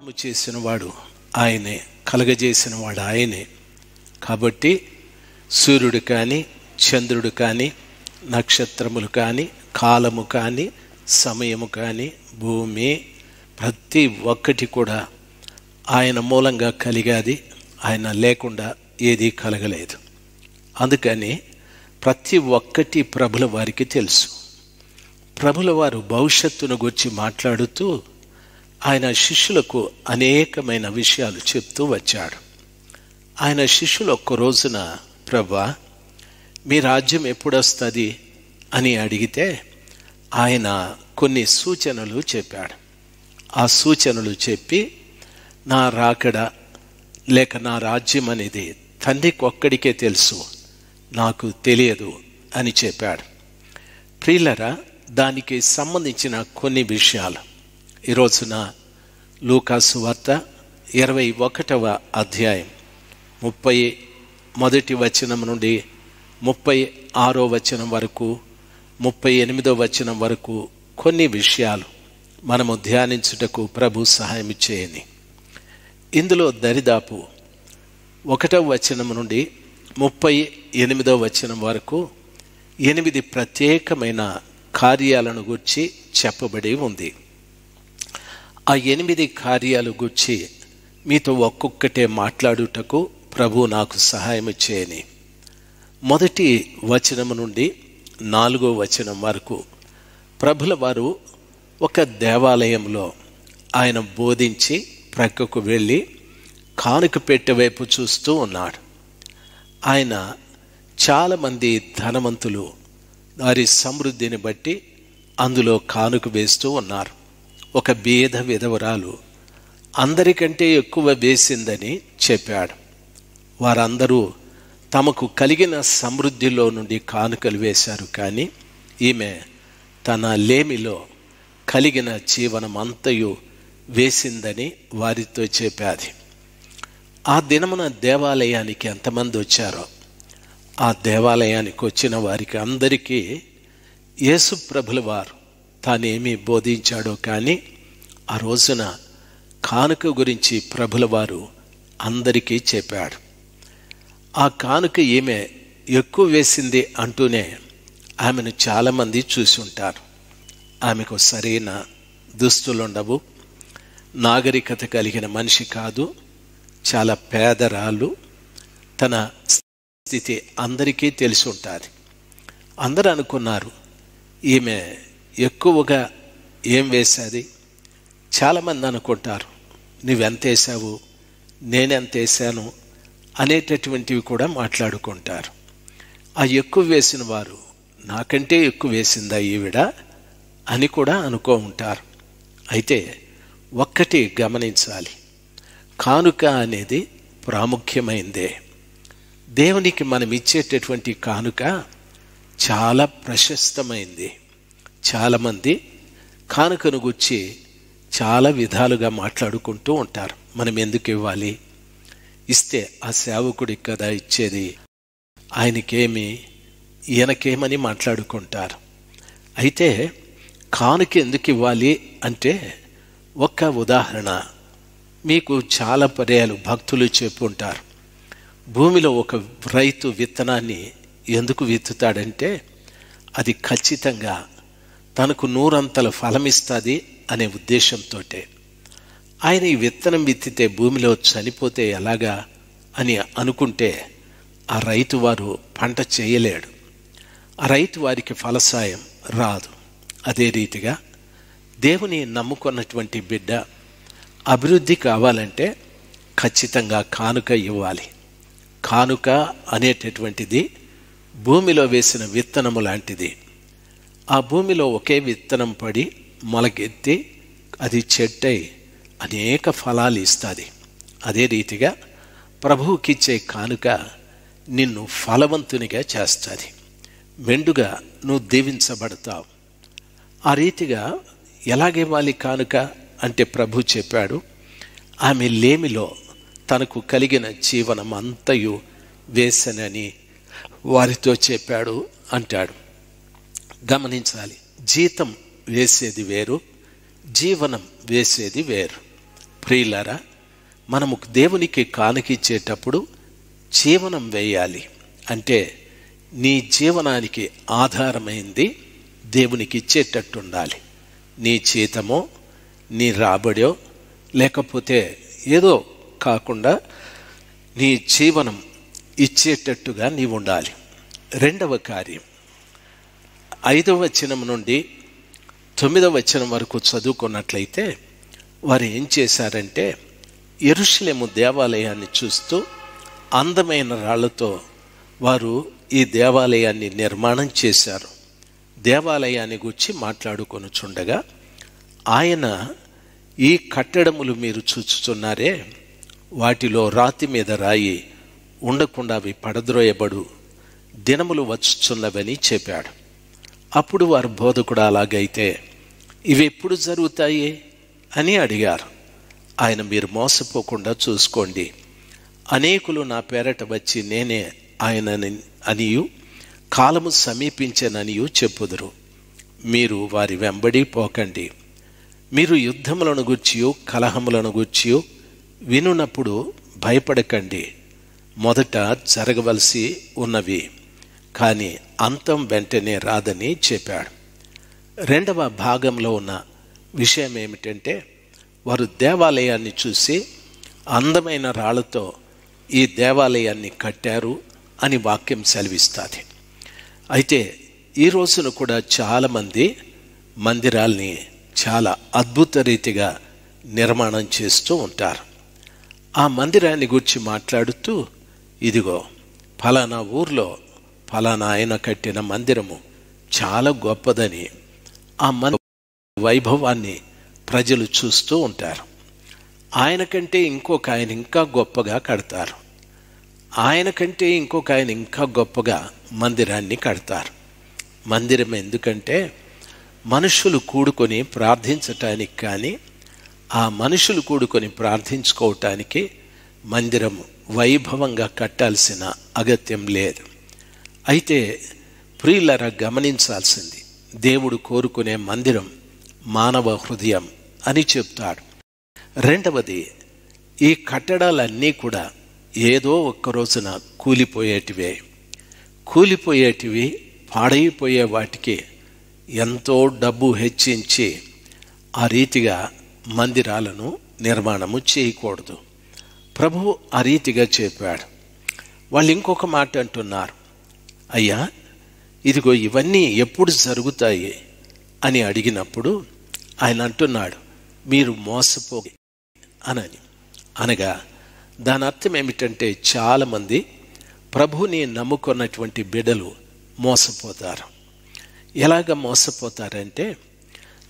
చేసినవాడు చేసిన వాడు ఆయనే కలగజేసిన వాడు ఆయనే. కాబట్టి సూర్యుడు కానీ చంద్రుడు కానీ నక్షత్రములు కానీ కాలము కానీ సమయము కానీ భూమి ప్రతి ఒక్కటి కూడా ఆయన మూలంగా కలిగాది ఆయన లేకుండా ఏదీ కలగలేదు. అందుకని ప్రతి ఒక్కటి ప్రభుల వారికి తెలుసు. ప్రభుల వారు భవిష్యత్తును గురించి మాట్లాడుతూ ఆయన శిష్యులకు అనేకమైన విషయాలు చెప్తూ వచ్చాడు. ఆయన శిష్యులు ఒక్క రోజున ప్రభా మీ రాజ్యం ఎప్పుడొస్తుంది? అని అడిగితే ఆయన కొన్ని సూచనలు చెప్పాడు. ఆ సూచనలు చెప్పి నా రాకడ లేక నా రాజ్యం అనేది తండ్రికి ఒక్కడికే తెలుసు నాకు తెలియదు అని చెప్పాడు. ప్రియులరా దానికి సంబంధించిన కొన్ని విషయాలు. ఈ రోజున లూకాసు వార్త ఇరవై ఒకటవ అధ్యాయం. ముప్పై మొదటి వచనం నుండి ముప్పై ఆరో వచనం వరకు ముప్పై ఎనిమిదో వచనం వరకు కొన్ని విషయాలు మనము ధ్యానించుటకు ప్రభు సహాయం చేయని. ఇందులో దరిదాపు ఒకటవ వచనం నుండి ముప్పై ఎనిమిదో వచనం వరకు ఎనిమిది ప్రత్యేకమైన కార్యాలను గుర్చి చెప్పబడి ఉంది. ఆ ఎనిమిది కార్యాలు గుర్చి మీతో ఒక్కొక్కటే మాట్లాడుటకు ప్రభు నాకు సహాయం చేయని. మొదటి వచనం నుండి నాలుగో వచనం వరకు ప్రభుల వారు ఒక దేవాలయంలో ఆయన బోధించి ప్రక్కకు వెళ్ళి కానుక పెట్టే వైపు చూస్తూ ఉన్నాడు ఆయన చాలామంది ధనవంతులు వారి సమృద్ధిని బట్టి అందులో కానుక వేస్తూ ఉన్నారు. ఒక బీద విధవరాలు అందరికంటే ఎక్కువ వేసిందని చెప్పాడు. వారందరూ తమకు కలిగిన సమృద్ధిలో నుండి కానుకలు వేశారు కానీ ఈమె తన లేమిలో కలిగిన జీవనం అంతయు వేసిందని వారితో చెప్పాది. ఆ దినమున దేవాలయానికి ఎంతమంది వచ్చారో ఆ దేవాలయానికి వచ్చిన వారికి అందరికీ యేసు ప్రభుల వారు తానేమి బోధించాడో కానీ ఆ రోజున కానుక గురించి ప్రభుల వారు అందరికీ చెప్పాడు. ఆ కానుక ఈమె ఎక్కువ వేసింది అంటూనే ఆమెను చాలామంది చూసి ఉంటారు. ఆమెకు సరైన దుస్తులుండవు నాగరికత కలిగిన మనిషి కాదు చాలా పేదరాలు తన స్థితి అందరికీ తెలిసి ఉంటుంది. అందరూ అనుకున్నారు ఈమె ఎక్కువగా ఏం వేసేది చాలామంది అనుకుంటారు నువ్వెంత వేసావు నేనెంత వేసాను అనేటటువంటివి కూడా మాట్లాడుకుంటారు. ఆ ఎక్కువ వేసిన వారు నాకంటే ఎక్కువ వేసిందా ఈవిడ? అని కూడా అనుకో ఉంటారు. అయితే ఒక్కటి గమనించాలి. కానుక అనేది ప్రాముఖ్యమైందే. దేవునికి మనం ఇచ్చేటటువంటి కానుక చాలా ప్రశస్తమైంది. చాలామంది కానుకను గుచ్చి చాలా విధాలుగా మాట్లాడుకుంటూ ఉంటారు. మనం ఎందుకు ఇవ్వాలి? ఇస్తే ఆ సేవకుడి కదా ఇచ్చేది. ఆయనకేమి ఈయనకేమని మాట్లాడుకుంటారు. అయితే కానుక ఎందుకు ఇవ్వాలి అంటే ఒక్క ఉదాహరణ. మీకు చాలా పర్యాలు భక్తులు చెప్పుంటారు. భూమిలో ఒక రైతు విత్తనాన్ని ఎందుకు విత్తుతాడంటే అది ఖచ్చితంగా తనకు నూరంతల ఫలమిస్తుంది అనే ఉద్దేశంతో ఆయన ఈ విత్తనం విత్తితే భూమిలో చనిపోతే ఎలాగా అని అనుకుంటే ఆ రైతు వారు పంట చేయలేడు. ఆ రైతు వారికి ఫలసాయం రాదు. అదే రీతిగా దేవుని నమ్ముకున్నటువంటి బిడ్డ అభివృద్ధి కావాలంటే ఖచ్చితంగా కానుక ఇవ్వాలి. కానుక అనేటటువంటిది భూమిలో వేసిన విత్తనము లాంటిది. ఆ భూమిలో ఒకే విత్తనం పడి మొలకెత్తి అది చెట్టై అనేక ఫలాలు ఇస్తుంది. అదే రీతిగా ప్రభువుకిచ్చే కానుక నిన్ను ఫలవంతునిగా చేస్తుంది. మెండుగా నువ్వు దీవించబడతావు. ఆ రీతిగా ఎలాగివ్వాలి కానుక అంటే ప్రభు చెప్పాడు ఆమె లేమిలో తనకు కలిగిన జీవనం అంతయు వేసనని వారితో చెప్పాడు అంటాడు. గమనించాలి. జీతం వేసేది వేరు జీవనం వేసేది వేరు. ప్రియులరా మనము దేవునికి కానుకిచ్చేటప్పుడు జీవనం వేయాలి. అంటే నీ జీవనానికి ఆధారమైంది దేవునికి ఇచ్చేటట్టు ఉండాలి నీ జీతమో నీ రాబడో లేకపోతే ఏదో కాకుండా నీ జీవనం ఇచ్చేటట్టుగా నీవు ఉండాలి రెండవ కార్యం ఐదవ వచనం నుండి తొమ్మిదవ వచనం వరకు చదువుకున్నట్లయితే వారు ఏం చేశారంటే ఎరుషులేము దేవాలయాన్ని చూస్తూ అందమైన రాళ్ళతో వారు ఈ దేవాలయాన్ని నిర్మాణం చేశారు. దేవాలయాన్ని గురించి మాట్లాడుకొనుచుండగా ఆయన ఈ కట్టడములు మీరు చూచుచున్నారే వాటిలో రాతి మీద రాయి ఉండకుండా అవి పడద్రోయబడు దినములు వచ్చుచున్నవని చెప్పాడు. అప్పుడు వారు బోధకుడు అలాగైతే ఇవి ఎప్పుడు జరుగుతాయి? అని అడిగారు. ఆయన మీరు మోసపోకుండా చూసుకోండి. అనేకులు నా పేరట వచ్చి నేనే ఆయన అనియు కాలము సమీపించననియు చెప్పుదురు. మీరు వారి వెంబడి పోకండి. మీరు యుద్ధములను గుర్చియు కలహములను గుర్చియు వినున్నప్పుడు భయపడకండి. మొదట జరగవలసి ఉన్నవి కానీ అంతం వెంటనే రాదని చెప్పాడు. రెండవ భాగంలో ఉన్న విషయం ఏమిటంటే వారు దేవాలయాన్ని చూసి అందమైన రాళ్ళతో ఈ దేవాలయాన్ని కట్టారు అని వాక్యం సెలవిస్తుంది. అయితే ఈ రోజున కూడా చాలామంది మందిరాల్ని చాలా అద్భుత రీతిగా నిర్మాణం చేస్తూ ఉంటారు. ఆ మందిరాన్ని గురించి మాట్లాడుతూ ఇదిగో ఫలానా ఊర్లో ఫలానా ఆయన కట్టిన మందిరము చాలా గొప్పదని ఆ మంది వైభవాన్ని ప్రజలు చూస్తూ ఉంటారు. ఆయన కంటే ఇంకొక ఆయన ఇంకా గొప్పగా కడతారు. ఆయన కంటే ఇంకొక ఆయన ఇంకా గొప్పగా మందిరాన్ని కడతారు. మందిరం ఎందుకంటే మనుషులు కూడుకొని ప్రార్థించటానికి కానీ ఆ మనుషులు కూడుకొని ప్రార్థించుకోవటానికి మందిరం వైభవంగా కట్టాల్సిన అగత్యం లేదు. అయితే ప్రియులర గమనించాల్సింది. దేవుడు కోరుకునే మందిరం మానవ హృదయం అని చెప్తాడు. రెండవది ఈ కట్టడాలన్నీ కూడా ఏదో ఒక్క రోజున కూలిపోయేటివే. కూలిపోయేటివి పాడైపోయే వాటికి ఎంతో డబ్బు హెచ్చించి ఆ రీతిగా మందిరాలను నిర్మాణము చేయకూడదు. ప్రభు ఆ రీతిగా చెప్పాడు. వాళ్ళు ఇంకొక మాట అంటున్నారు. అయ్యా ఇదిగో ఇవన్నీ ఎప్పుడు జరుగుతాయి అని అడిగినప్పుడు ఆయన అంటున్నాడు మీరు మోసపో అనని. అనగా దాని అర్థం ఏమిటంటే చాలామంది ప్రభుని నమ్ముకున్నటువంటి బిడలు మోసపోతారు. ఎలాగ మోసపోతారంటే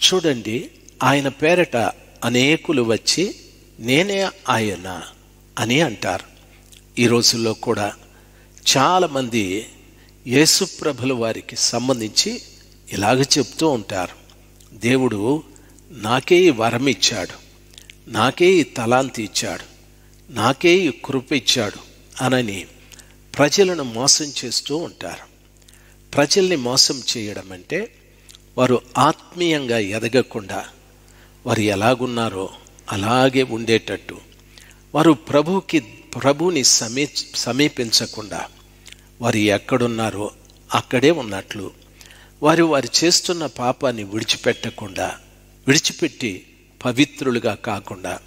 చూడండి ఆయన పేరట అనేకులు వచ్చి నేనే ఆయన అని అంటారు. ఈ రోజుల్లో కూడా చాలామంది యేసుప్రభుల వారికి సంబంధించి ఇలాగ చెప్తూ ఉంటారు. దేవుడు నాకే ఈ వరం ఇచ్చాడు. నాకే ఈ తలాంతి ఇచ్చాడు. నాకే ఈ కృప ఇచ్చాడు అనని ప్రజలను మోసం చేస్తూ ఉంటారు. ప్రజల్ని మోసం చేయడం అంటే వారు ఆత్మీయంగా ఎదగకుండా వారు ఎలాగున్నారో అలాగే ఉండేటట్టు. వారు ప్రభుకి ప్రభుని సమీ సమీపించకుండా వారు ఎక్కడున్నారో అక్కడే ఉన్నట్లు. వారు వారు చేస్తున్న పాపాన్ని విడిచిపెట్టకుండా విడిచిపెట్టి పవిత్రులుగా కాకుండా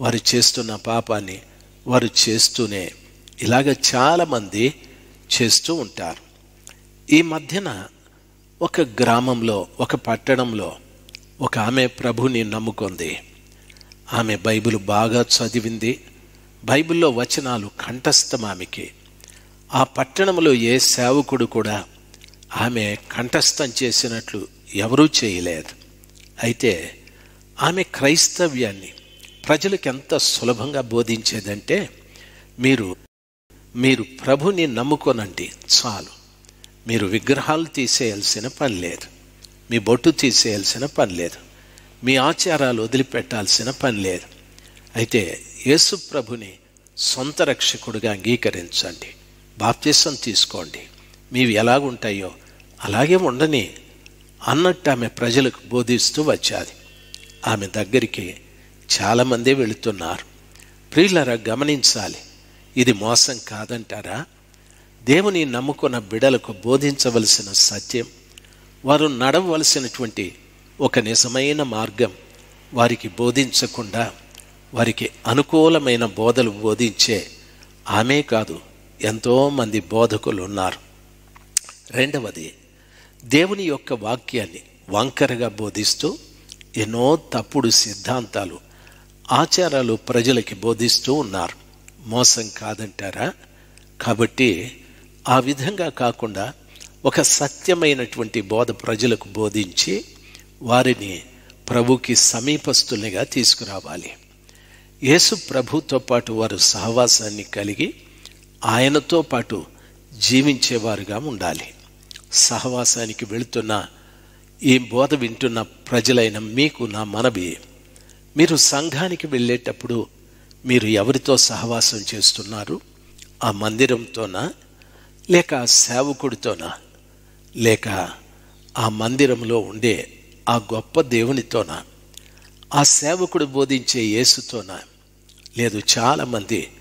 వారు చేస్తున్న పాపాన్ని వారు చేస్తూనే ఇలాగ చాలామంది చేస్తూ ఉంటారు. ఈ మధ్యన ఒక గ్రామంలో ఒక పట్టణంలో ఒక ఆమె ప్రభుని నమ్ముకుంది. ఆమె బైబిల్ బాగా చదివింది. బైబిల్లో వచనాలు కంఠస్థం ఆమెకి. ఆ పట్టణంలో ఏ సేవకుడు కూడా ఆమె కంఠస్థం చేసినట్లు ఎవరూ చేయలేదు. అయితే ఆమె క్రైస్తవ్యాన్ని ప్రజలకు ఎంత సులభంగా బోధించేదంటే మీరు మీరు ప్రభుని నమ్ముకోనండి చాలు. మీరు విగ్రహాలు తీసేయాల్సిన పని లేదు. మీ బొట్టు తీసేయాల్సిన పని లేదు. మీ ఆచారాలు వదిలిపెట్టాల్సిన పని లేదు. అయితే యేసు ప్రభుని సొంత రక్షకుడిగా అంగీకరించండి. బాప్తిసం తీసుకోండి. మీవి ఎలాగుంటాయో అలాగే ఉండని అన్నట్టు ఆమె ప్రజలకు బోధిస్తూ వచ్చాది. ఆమె దగ్గరికి చాలామందే వెళుతున్నారు. ప్రియులరా గమనించాలి. ఇది మోసం కాదంటారా? దేవుని నమ్ముకున్న బిడలకు బోధించవలసిన సత్యం వారు నడవలసినటువంటి ఒక నిజమైన మార్గం వారికి బోధించకుండా వారికి అనుకూలమైన బోధలు బోధించే ఆమె కాదు. ఎంతోమంది బోధకులు ఉన్నారు రెండవది దేవుని యొక్క వాక్యాన్ని వంకరగా బోధిస్తూ ఎన్నో తప్పుడు సిద్ధాంతాలు ఆచారాలు ప్రజలకి బోధిస్తూ ఉన్నారు. మోసం కాదంటారా? కాబట్టి ఆ విధంగా కాకుండా ఒక సత్యమైనటువంటి బోధ ప్రజలకు బోధించి వారిని ప్రభుకి సమీపస్తునిగా తీసుకురావాలి. యేసు ప్రభుతో పాటు వారు సహవాసాన్ని కలిగి ఆయనతో పాటు జీవించేవారుగా ఉండాలి. సహవాసానికి వెళుతున్న ఈ బోధ వింటున్న ప్రజలైన మీకు నా మనవి. మీరు సంఘానికి వెళ్ళేటప్పుడు మీరు ఎవరితో సహవాసం చేస్తున్నారు? ఆ మందిరంతోనా? లేక సేవకుడితోనా? లేక ఆ మందిరంలో ఉండే ఆ గొప్ప దేవునితోనా? ఆ సేవకుడు బోధించే యేసుతోనా? లేదు చాలామంది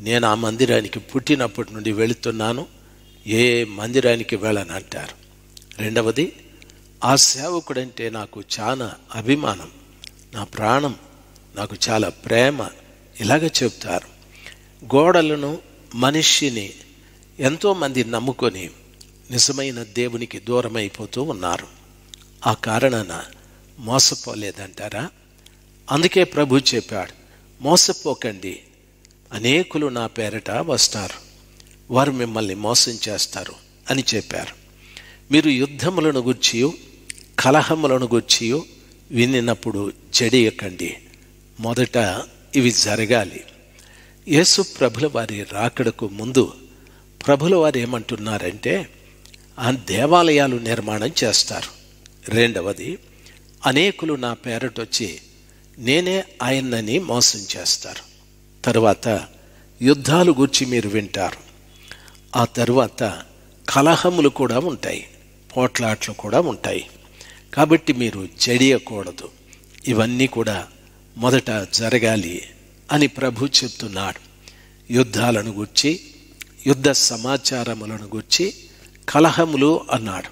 నేను ఆ మందిరానికి పుట్టినప్పటి నుండి వెళుతున్నాను. ఏ మందిరానికి వెళ్ళనంటారు రెండవది ఆ సేవకుడంటే నాకు చాలా అభిమానం. నా ప్రాణం నాకు చాలా ప్రేమ. ఇలాగ చెప్తారు గోడలను మనిషిని ఎంతోమంది నమ్ముకొని నిజమైన దేవునికి దూరమైపోతూ ఉన్నారు. ఆ కారణాన మోసపోలేదంటారా? అందుకే ప్రభు చెప్పాడు మోసపోకండి అనేకులు నా పేరిట వస్తారు. వారు మిమ్మల్ని మోసం చేస్తారు అని చెప్పారు. మీరు యుద్ధములను గుర్చియు కలహములను గుర్చియు వినినప్పుడు జడియకండి. మొదట ఇవి జరగాలి. యేసు ప్రభుల వారి రాకడకు ముందు ప్రభుల వారు ఏమంటున్నారంటే ఆ దేవాలయాలు నిర్మాణం చేస్తారు. రెండవది అనేకులు నా పేరటొచ్చి నేనే ఆయన్నని మోసం చేస్తారు. తర్వాత యుద్ధాలు గురించి మీరు వింటారు. ఆ తర్వాత కలహములు కూడా ఉంటాయి పోట్లాట్లు కూడా ఉంటాయి. కాబట్టి మీరు చెడియకూడదు. ఇవన్నీ కూడా మొదట జరగాలి అని ప్రభు చెప్తున్నాడు. యుద్ధాలను గుర్చి యుద్ధ సమాచారములను గుర్చి కలహములు అన్నాడు.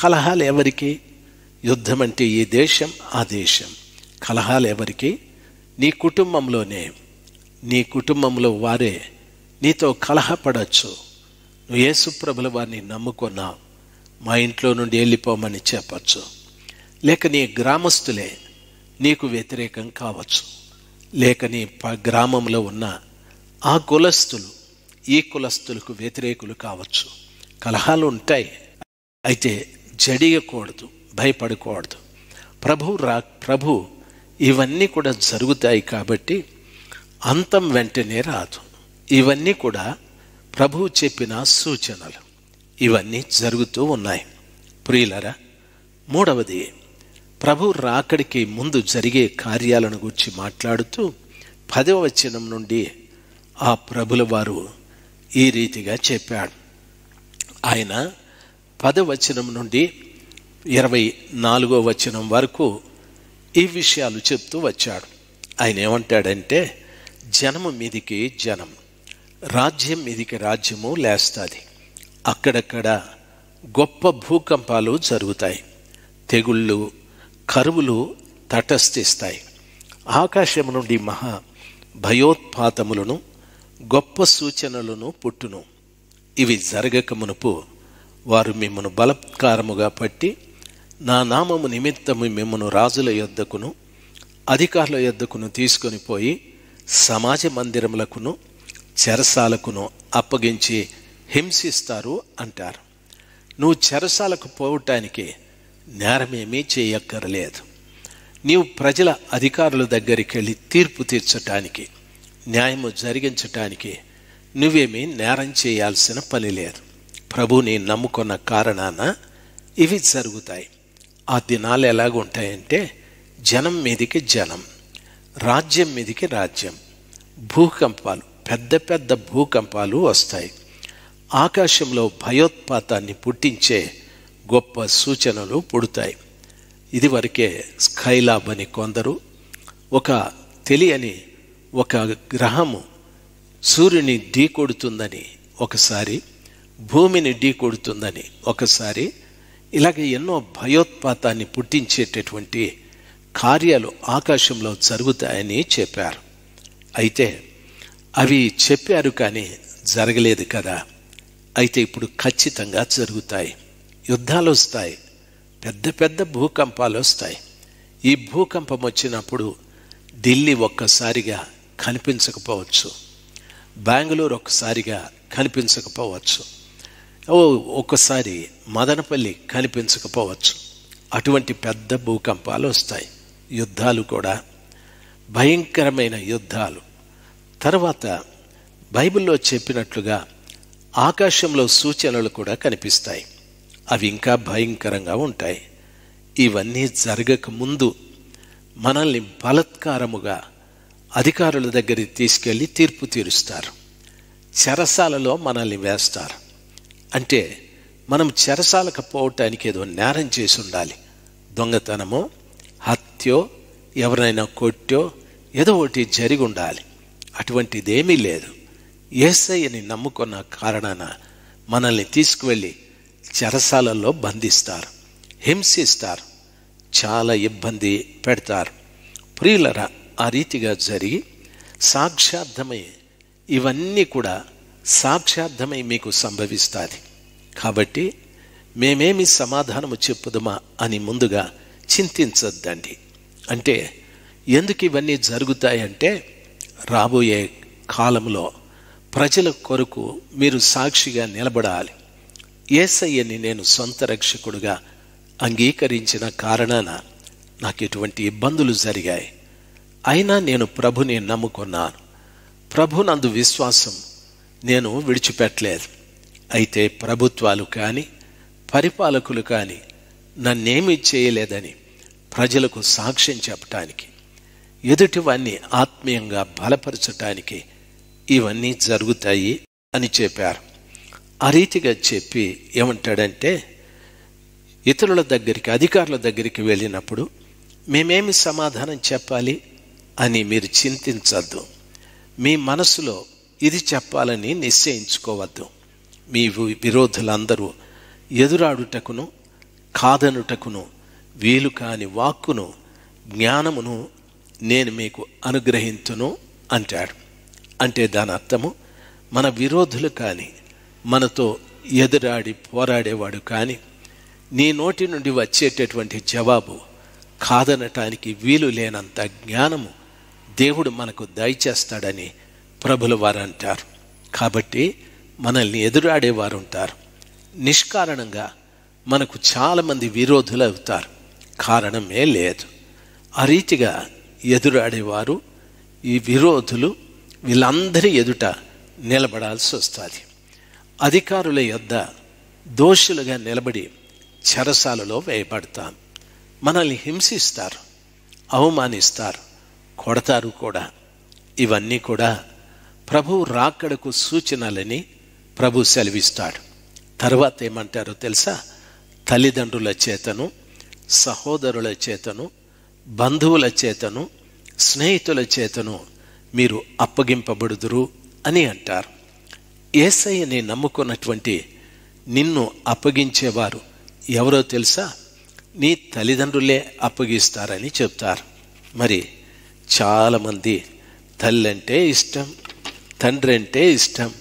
కలహాలు ఎవరికి? యుద్ధం అంటే ఈ దేశం ఆ దేశం. కలహాలు ఎవరికి? నీ కుటుంబంలోనే. నీ కుటుంబంలో వారే నీతో కలహపడచ్చు. నువ్వు యేసుప్రభుల వారిని నమ్ముకున్నావు మా ఇంట్లో నుండి వెళ్ళిపోమని చెప్పచ్చు. లేక నీ గ్రామస్తులే నీకు వ్యతిరేకం కావచ్చు. లేక నీ ప- గ్రామంలో ఉన్న ఆ కులస్తులు ఈ కులస్తులకు వ్యతిరేకులు కావచ్చు. కలహాలు ఉంటాయి. అయితే జడియకూడదు భయపడకూడదు. ప్రభు రా ప్రభు ఇవన్నీ కూడా జరుగుతాయి కాబట్టి అంతం వెంటనే రాదు. ఇవన్నీ కూడా ప్రభువు చెప్పిన సూచనలు. ఇవన్నీ జరుగుతూ ఉన్నాయి. ప్రియులరా మూడవది ప్రభు రాకడికి ముందు జరిగే కార్యాలను గురించి మాట్లాడుతూ పదవ వచనం నుండి ఆ ప్రభుల వారు ఈ రీతిగా చెప్పాడు. ఆయన పదవచనం నుండి ఇరవై నాలుగో వచనం వరకు ఈ విషయాలు చెప్తూ వచ్చాడు. ఆయన ఏమంటాడంటే జనము మీదికి జనం రాజ్యం మీదికి రాజ్యము లేస్తుంది. అక్కడక్కడ గొప్ప భూకంపాలు జరుగుతాయి. తెగుళ్ళు కరువులు తటస్థిస్తాయి. ఆకాశము నుండి మహా భయోత్పాతములను గొప్ప సూచనలను పుట్టును. ఇవి జరగక మునుపు వారు మిమ్మను బలత్కారముగా పట్టి నా నామము నిమిత్తము మిమ్మను రాజుల యొద్దకును అధికారుల యొద్దకును తీసుకొని పోయి సమాజ మందిరములకును చెరసాలకును అప్పగించి హింసిస్తారు అంటారు. నువ్వు చెరసాలకు పోవటానికి నేరమేమీ చేయక్కర్లేదు. నీవు ప్రజల అధికారుల దగ్గరికి వెళ్ళి తీర్పు తీర్చటానికి న్యాయము జరిగించటానికి నువ్వేమీ నేరం చేయాల్సిన పని లేదు. ప్రభుని నమ్ముకున్న కారణాన ఇవి జరుగుతాయి. ఆ దినాలు ఎలాగుంటాయంటే జనం మీదికి జనం. రాజ్యం మీదికి రాజ్యం. భూకంపాలు పెద్ద పెద్ద భూకంపాలు వస్తాయి. ఆకాశంలో భయోత్పాతాన్ని పుట్టించే గొప్ప సూచనలు పుడతాయి. ఇదివరకే స్కైలాబ్ అని కొందరు ఒక తెలియని ఒక గ్రహము సూర్యుని ఢీకొడుతుందని ఒకసారి భూమిని ఢీకొడుతుందని ఒకసారి ఇలాగ ఎన్నో భయోత్పాతాన్ని పుట్టించేటటువంటి కార్యాలు ఆకాశంలో జరుగుతాయని చెప్పారు. అయితే అవి చెప్పారు కానీ జరగలేదు కదా. అయితే ఇప్పుడు ఖచ్చితంగా జరుగుతాయి. యుద్ధాలు వస్తాయి. పెద్ద పెద్ద భూకంపాలు వస్తాయి. ఈ భూకంపం వచ్చినప్పుడు ఢిల్లీ ఒక్కసారిగా కనిపించకపోవచ్చు. బెంగళూరు ఒక్కసారిగా కనిపించకపోవచ్చు. ఓ ఒక్కసారి మదనపల్లి కనిపించకపోవచ్చు. అటువంటి పెద్ద భూకంపాలు వస్తాయి. యుద్ధాలు కూడా భయంకరమైన యుద్ధాలు. తర్వాత బైబిల్లో చెప్పినట్లుగా ఆకాశంలో సూచనలు కూడా కనిపిస్తాయి. అవి ఇంకా భయంకరంగా ఉంటాయి. ఇవన్నీ జరగక ముందు మనల్ని బలత్కారముగా అధికారుల దగ్గరికి తీసుకెళ్ళి తీర్పు తీరుస్తారు. చెరసాలలో మనల్ని వేస్తారు. అంటే మనం చెరసాలకు పోవటానికి ఏదో నేరం చేసి ఉండాలి. దొంగతనమో హత్యో ఎవరైనా కొట్టో ఏదో ఒకటి జరిగి ఉండాలి అటువంటిదేమీ లేదు. ఏసయ్యని నమ్ముకున్న కారణాన మనల్ని తీసుకువెళ్ళి చెరసాలలో బంధిస్తారు హింసిస్తారు చాలా ఇబ్బంది పెడతారు. ప్రియులరా ఆ రీతిగా జరిగి సాక్షార్థమై ఇవన్నీ కూడా సాక్షార్థమై మీకు సంభవిస్తుంది. కాబట్టి మేమేమి సమాధానము చెప్పుదమా అని ముందుగా చింతించద్దండి. అంటే ఎందుకు ఇవన్నీ జరుగుతాయంటే రాబోయే కాలంలో ప్రజల కొరకు మీరు సాక్షిగా నిలబడాలి. ఏసయ్యని నేను సొంత రక్షకుడుగా అంగీకరించిన కారణాన నాకు ఎటువంటి ఇబ్బందులు జరిగాయి. అయినా నేను ప్రభుని నమ్ముకున్నాను. ప్రభునందు విశ్వాసం నేను విడిచిపెట్టలేదు. అయితే ప్రభుత్వాలు కానీ పరిపాలకులు కానీ నన్నేమీ చేయలేదని ప్రజలకు సాక్ష్యం చెప్పటానికి ఎదుటివన్నీ ఆత్మీయంగా బలపరచటానికి ఇవన్నీ జరుగుతాయి అని చెప్పారు. ఆ రీతిగా చెప్పి ఏమంటాడంటే ఇతరుల దగ్గరికి అధికారుల దగ్గరికి వెళ్ళినప్పుడు మేమేమి సమాధానం చెప్పాలి అని మీరు చింతించద్దు. మీ మనసులో ఇది చెప్పాలని నిశ్చయించుకోవద్దు. మీ విరోధులందరూ ఎదురాడుటకును కాదనుటకును వీలు కాని వాక్కును జ్ఞానమును నేను మీకు అనుగ్రహించును అంటాడు. అంటే దాని అర్థము మన విరోధులు కానీ మనతో ఎదురాడి పోరాడేవాడు కానీ నీ నోటి నుండి వచ్చేటటువంటి జవాబు కాదనటానికి వీలు లేనంత జ్ఞానము దేవుడు మనకు దయచేస్తాడని ప్రభుల వారు అంటారు. కాబట్టి మనల్ని ఎదురాడేవారు ఉంటారు. నిష్కారణంగా మనకు చాలామంది విరోధులు అవుతారు కారణమే లేదు. ఆ రీతిగా ఎదురాడేవారు ఈ విరోధులు వీళ్ళందరి ఎదుట నిలబడాల్సి వస్తుంది. అధికారుల యొద్ద దోషులుగా నిలబడి చెరసాలలో వేయబడతాం. మనల్ని హింసిస్తారు అవమానిస్తారు కొడతారు కూడా. ఇవన్నీ కూడా ప్రభు రాకడకు సూచనలని ప్రభు సెలవిస్తాడు. తర్వాత ఏమంటారో తెలుసా? తల్లిదండ్రుల చేతను సహోదరుల చేతను బంధువుల చేతను స్నేహితుల చేతను మీరు అప్పగింపబడుదురు అని అంటారు. ఏసయ్యని నమ్ముకున్నటువంటి నిన్ను అప్పగించేవారు ఎవరో తెలుసా? నీ తల్లిదండ్రులే అప్పగిస్తారని చెప్తారు. మరి చాలామంది తల్లి అంటే ఇష్టం తండ్రి అంటే ఇష్టం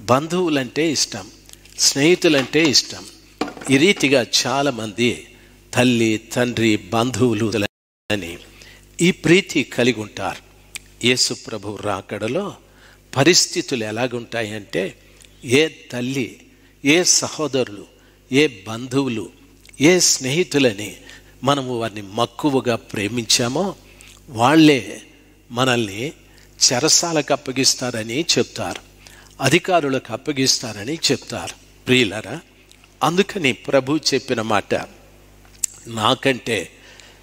బంధువులంటే ఇష్టం స్నేహితులంటే ఇష్టం ఈ రీతిగా చాలామంది తల్లి తండ్రి బంధువులు అని ఈ ప్రీతి కలిగి ఉంటారు. యేసు ప్రభు రాకడలో పరిస్థితులు ఎలాగుంటాయంటే ఏ తల్లి ఏ సహోదరులు ఏ బంధువులు ఏ స్నేహితులని మనము వారిని మక్కువగా ప్రేమించామో వాళ్ళే మనల్ని చెరసాలకు అప్పగిస్తారని చెప్తారు అధికారులకు అప్పగిస్తారని చెప్తారు. ప్రియులరా అందుకని ప్రభు చెప్పిన మాట నాకంటే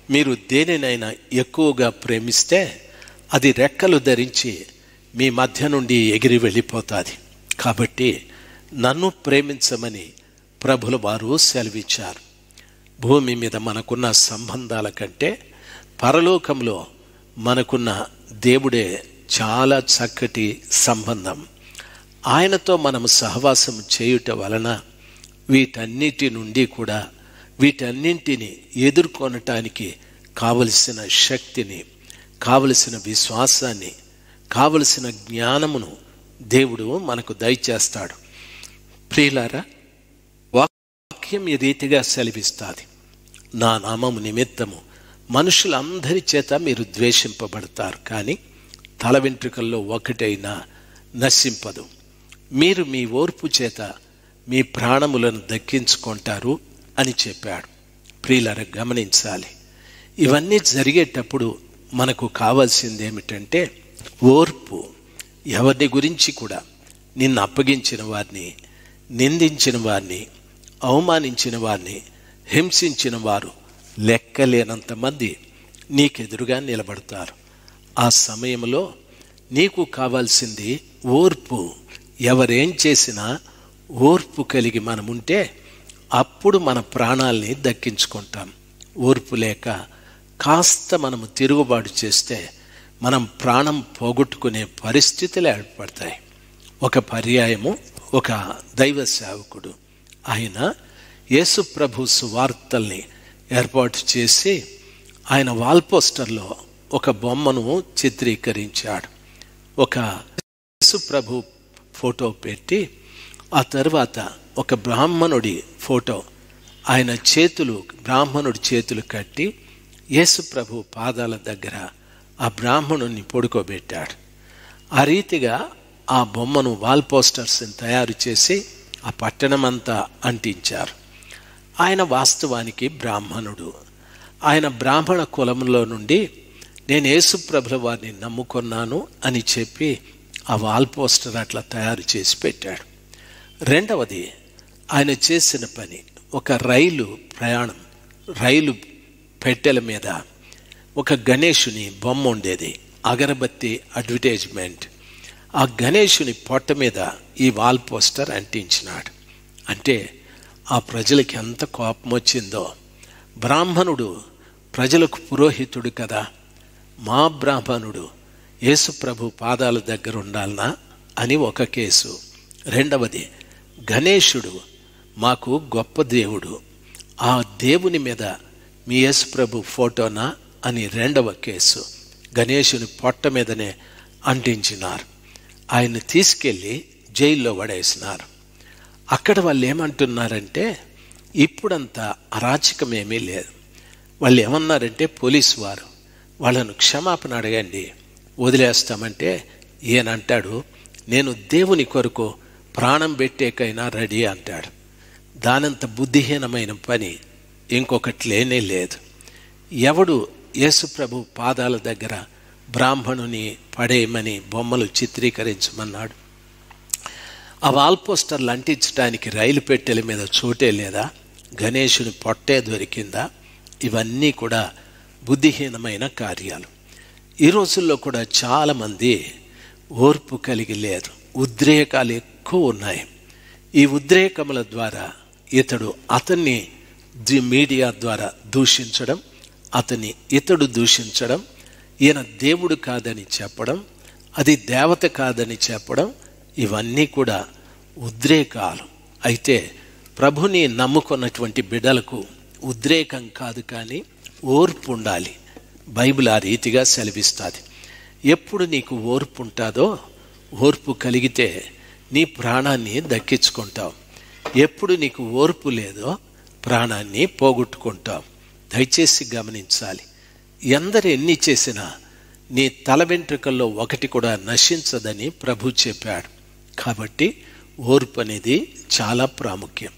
మీరు దేనినైనా ఎక్కువగా ప్రేమిస్తే అది రెక్కలు ధరించి మీ మధ్య నుండి ఎగిరి వెళ్ళిపోతుంది. కాబట్టి నన్ను ప్రేమించమని ప్రభుల వారు సెలవిచ్చారు. భూమి మీద మనకున్న సంబంధాల కంటే పరలోకంలో మనకున్న దేవుడే చాలా చక్కటి సంబంధం. ఆయనతో మనం సహవాసం చేయుట వలన వీటన్నిటి నుండి కూడా వీటన్నింటిని ఎదుర్కొనటానికి కావలసిన శక్తిని కావలసిన విశ్వాసాన్ని కావలసిన జ్ఞానమును దేవుడు మనకు దయచేస్తాడు. ప్రియులారా వాక్యం ఈ రీతిగా సెలవిస్తుంది. నా నామము నిమిత్తము మనుషులందరి చేత మీరు ద్వేషింపబడతారు కానీ తల వెంట్రుకల్లో ఒకటైనా నశింపదు. మీరు మీ ఓర్పు చేత మీ ప్రాణములను దక్కించుకుంటారు అని చెప్పాడు. ప్రియులర గమనించాలి. ఇవన్నీ జరిగేటప్పుడు మనకు కావాల్సింది ఏమిటంటే ఓర్పు. ఎవరిని గురించి కూడా నిన్ను అప్పగించిన వారిని నిందించిన వారిని అవమానించిన వారిని హింసించిన వారు లెక్కలేనంతమంది నీకెదురుగా నిలబడతారు. ఆ సమయంలో నీకు కావాల్సింది ఓర్పు. ఎవరేం చేసినా ఓర్పు కలిగి మనముంటే అప్పుడు మన ప్రాణాల్ని దక్కించుకుంటాం. ఓర్పు లేక కాస్త మనము తిరుగుబాటు చేస్తే మనం ప్రాణం పోగొట్టుకునే పరిస్థితులు ఏర్పడతాయి. ఒక పర్యాయము ఒక దైవ సేవకుడు. ఆయన యేసు ప్రభు సువార్తల్ని ఏర్పాటు చేసి ఆయన వాల్ పోస్టర్లో ఒక బొమ్మను చిత్రీకరించాడు. ఒక యేసుప్రభు ఫోటో పెట్టి ఆ తర్వాత ఒక బ్రాహ్మణుడి ఫోటో ఆయన చేతులు బ్రాహ్మణుడి చేతులు కట్టి యేసు ప్రభు పాదాల దగ్గర ఆ బ్రాహ్మణుని పడుకోబెట్టాడు. ఆ రీతిగా ఆ బొమ్మను వాల్ పోస్టర్స్ని తయారు చేసి ఆ పట్టణమంతా అంటించారు. ఆయన వాస్తవానికి బ్రాహ్మణుడు. ఆయన బ్రాహ్మణ కులంలో నుండి నేను యేసుప్రభుల వారిని నమ్ముకున్నాను అని చెప్పి ఆ వాల్ పోస్టర్ అట్లా తయారు చేసి పెట్టాడు. రెండవది ఆయన చేసిన పని. ఒక రైలు ప్రయాణం రైలు పెట్టెల మీద ఒక గణేషుని బొమ్మ ఉండేది అగరబత్తి అడ్వర్టైజ్మెంట్. ఆ గణేషుని పొట్ట మీద ఈ వాల్ పోస్టర్ అంటించినాడు. అంటే ఆ ప్రజలకి ఎంత కోపం వచ్చిందో. బ్రాహ్మణుడు ప్రజలకు పురోహితుడు కదా. మా బ్రాహ్మణుడు యేసుప్రభు పాదాల దగ్గర ఉండాలనా అని ఒక కేసు. రెండవది గణేశుడు మాకు గొప్ప దేవుడు. ఆ దేవుని మీద మీ యేసు ప్రభు ఫోటోనా అని రెండవ కేసు. గణేశుని పొట్ట మీదనే అంటించినారు. ఆయన్ని తీసుకెళ్ళి జైల్లో పడేసినారు. అక్కడ వాళ్ళు ఏమంటున్నారంటే ఇప్పుడంతా అరాచకమేమీ లేదు. వాళ్ళు ఏమన్నారంటే పోలీసు వారు వాళ్ళను క్షమాపణ అడగండి వదిలేస్తామంటే ఈయనంటాడు నేను దేవుని కొరకు ప్రాణం పెట్టేకైనా రెడీ అంటాడు. దానంత బుద్ధిహీనమైన పని ఇంకొకటి లేనే లేదు. ఎవడు యేసుప్రభు పాదాల దగ్గర బ్రాహ్మణుని పడేయమని బొమ్మలు చిత్రీకరించమన్నాడు? ఆ వాల్ పోస్టర్లు అంటించడానికి రైలు పెట్టెల మీద చోటే లేదా? గణేషుని పొట్టే దొరికిందా? ఇవన్నీ కూడా బుద్ధిహీనమైన కార్యాలు. ఈ రోజుల్లో కూడా చాలామంది ఓర్పు కలిగి లేరు ఉద్రేకాలు ఎక్కువ ఉన్నాయి. ఈ ఉద్రేకముల ద్వారా ఇతడు అతన్ని మీడియా ద్వారా దూషించడం అతన్ని ఇతడు దూషించడం ఈయన దేవుడు కాదని చెప్పడం అది దేవత కాదని చెప్పడం ఇవన్నీ కూడా ఉద్రేకాలు. అయితే ప్రభుని నమ్ముకున్నటువంటి బిడ్డలకు ఉద్రేకం కాదు కానీ ఓర్పు ఉండాలి. బైబిల్ ఆ రీతిగా సెలవిస్తుంది. ఎప్పుడు నీకు ఓర్పు ఉంటుందో ఓర్పు కలిగితే నీ ప్రాణాన్ని దక్కించుకుంటావు ఎప్పుడు నీకు ఓర్పు లేదో ప్రాణాన్ని పోగొట్టుకుంటావు దయచేసి గమనించాలి. ఎందరు ఎన్ని చేసినా నీ తల వెంట్రుకల్లో ఒకటి కూడా నశించదని ప్రభు చెప్పాడు. కాబట్టి ఓర్పు అనేది చాలా ప్రాముఖ్యం.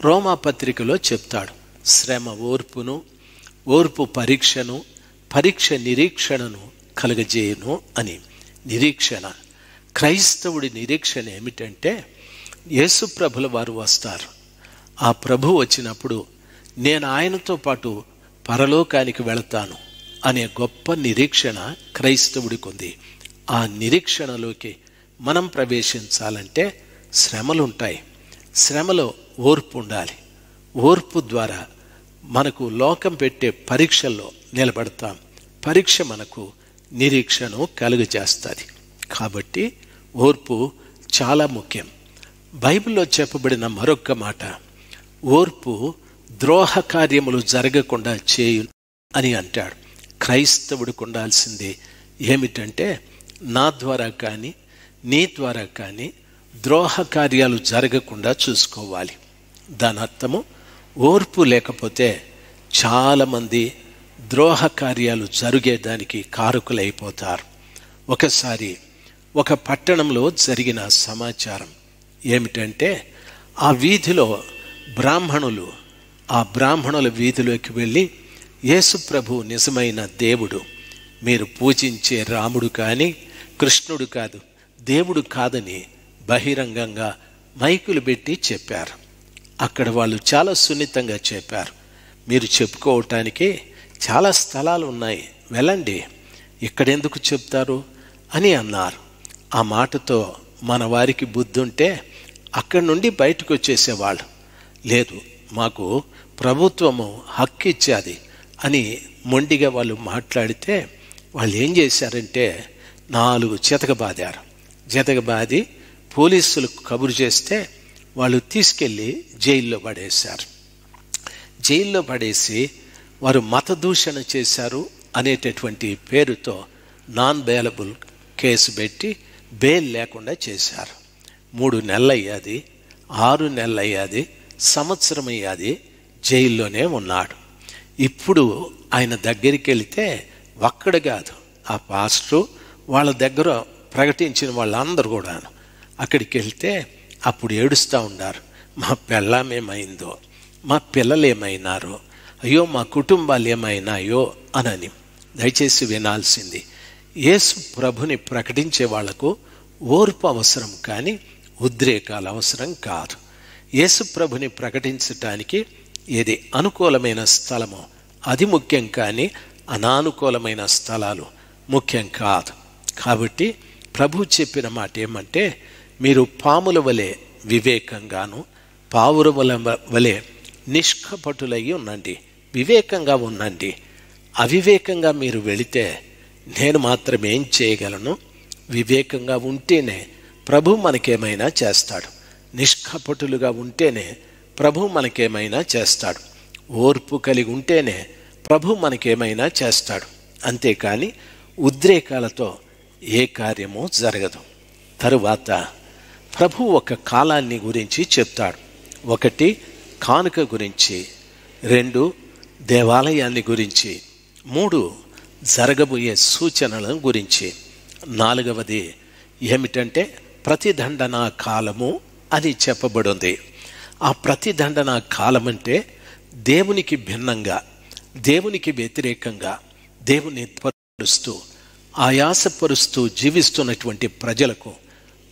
రోమా పత్రికలో చెప్తాడు. శ్రమ ఓర్పును ఓర్పు పరీక్షను పరీక్ష నిరీక్షణను కలగజేయును అని. నిరీక్షణ క్రైస్తవుడి నిరీక్షణ ఏమిటంటే యేసుప్రభుల వారు వస్తారు. ఆ ప్రభు వచ్చినప్పుడు నేను ఆయనతో పాటు పరలోకానికి వెళతాను అనే గొప్ప నిరీక్షణ క్రైస్తవుడికి ఉంది. ఆ నిరీక్షణలోకి మనం ప్రవేశించాలంటే శ్రమలుంటాయి. శ్రమలో ఓర్పు ఉండాలి ఓర్పు ద్వారా మనకు లోకం పెట్టే పరీక్షల్లో నిలబడతాం. పరీక్ష మనకు నిరీక్షను కలుగజేస్తుంది. కాబట్టి ఓర్పు చాలా ముఖ్యం. బైబిల్లో చెప్పబడిన మరొక మాట ఓర్పు ద్రోహ కార్యములు జరగకుండా చేయు అని అంటాడు. క్రైస్తవుడికి ఉండాల్సింది ఏమిటంటే నా ద్వారా కానీ నీ ద్వారా కానీ ద్రోహ కార్యాలు జరగకుండా చూసుకోవాలి. దాని అర్థము ఓర్పు లేకపోతే చాలామంది ద్రోహ కార్యాలు జరిగేదానికి కారకులైపోతారు. ఒకసారి ఒక పట్టణంలో జరిగిన సమాచారం ఏమిటంటే ఆ వీధిలో బ్రాహ్మణులు ఆ బ్రాహ్మణుల వీధిలోకి వెళ్ళి యేసుప్రభు నిజమైన దేవుడు. మీరు పూజించే రాముడు కానీ కృష్ణుడు కాదు. దేవుడు కాదని బహిరంగంగా మైకులు పెట్టి చెప్పారు. అక్కడ వాళ్ళు చాలా సున్నితంగా చెప్పారు. మీరు చెప్పుకోవటానికి చాలా స్థలాలు ఉన్నాయి. వెళ్ళండి. ఇక్కడెందుకు చెప్తారు? అని అన్నారు. ఆ మాటతో మన వారికి బుద్ధి ఉంటే అక్కడి నుండి బయటకు వచ్చేసేవాళ్ళు లేదు మాకు ప్రభుత్వము హక్కు ఇచ్చేది అని మొండిగా వాళ్ళు మాట్లాడితే వాళ్ళు ఏం చేశారంటే నాలుగు చితకబాదారు. చితకబాది పోలీసులకు కబురు చేస్తే వాళ్ళు తీసుకెళ్ళి జైల్లో పడేశారు. జైల్లో పడేసి వారు మత దూషణ చేశారు అనేటటువంటి పేరుతో నాన్ బేలబుల్ కేసు పెట్టి బెయిల్ లేకుండా చేశారు. మూడు నెలలు అయ్యాది ఆరు నెలలు అయ్యాది సంవత్సరం అయ్యాది జైల్లోనే ఉన్నాడు. ఇప్పుడు ఆయన దగ్గరికి వెళితే ఒక్కడు కాదు ఆ పాస్టరు వాళ్ళ దగ్గర ప్రకటించిన వాళ్ళందరూ కూడాను. అక్కడికి వెళ్తే అప్పుడు ఏడుస్తూ ఉన్నారు మా పెళ్ళామేమైందో మా పిల్లలు ఏమైనారో అయ్యో మా కుటుంబాలు ఏమైనాయో అనని. దయచేసి వినాల్సింది. యేసు ప్రభుని ప్రకటించే వాళ్ళకు ఓర్పు అవసరం కానీ ఉద్రేకాలు అవసరం కాదు. యేసు ప్రభుని ప్రకటించటానికి ఏది అనుకూలమైన స్థలమో అది ముఖ్యం కానీ అనానుకూలమైన స్థలాలు ముఖ్యం కాదు. కాబట్టి ప్రభు చెప్పిన మాట ఏమంటే మీరు పాముల వలె వివేకంగాను పావురముల వలె నిష్కపటులయ్యి ఉండండి. వివేకంగా ఉండండి. అవివేకంగా మీరు వెళితే నేను మాత్రం ఏం చేయగలను? వివేకంగా ఉంటేనే ప్రభు మనకేమైనా చేస్తాడు. నిష్కపటులుగా ఉంటేనే ప్రభు మనకేమైనా చేస్తాడు. ఓర్పు కలిగి ఉంటేనే ప్రభు మనకేమైనా చేస్తాడు. అంతేకాని ఉద్రేకాలతో ఏ కార్యమూ జరగదు. తరువాత ప్రభు ఒక కాలాన్ని గురించి చెప్తాడు. ఒకటి కానుక గురించి. రెండు దేవాలయాన్ని గురించి. మూడు జరగబోయే సూచనల గురించి. నాలుగవది ఏమిటంటే ప్రతిదండన కాలము అని చెప్పబడింది. ఆ ప్రతిదండన కాలం అంటే దేవునికి భిన్నంగా దేవునికి వ్యతిరేకంగా దేవుని పరుస్తూ ఆయాసపరుస్తూ జీవిస్తున్నటువంటి ప్రజలకు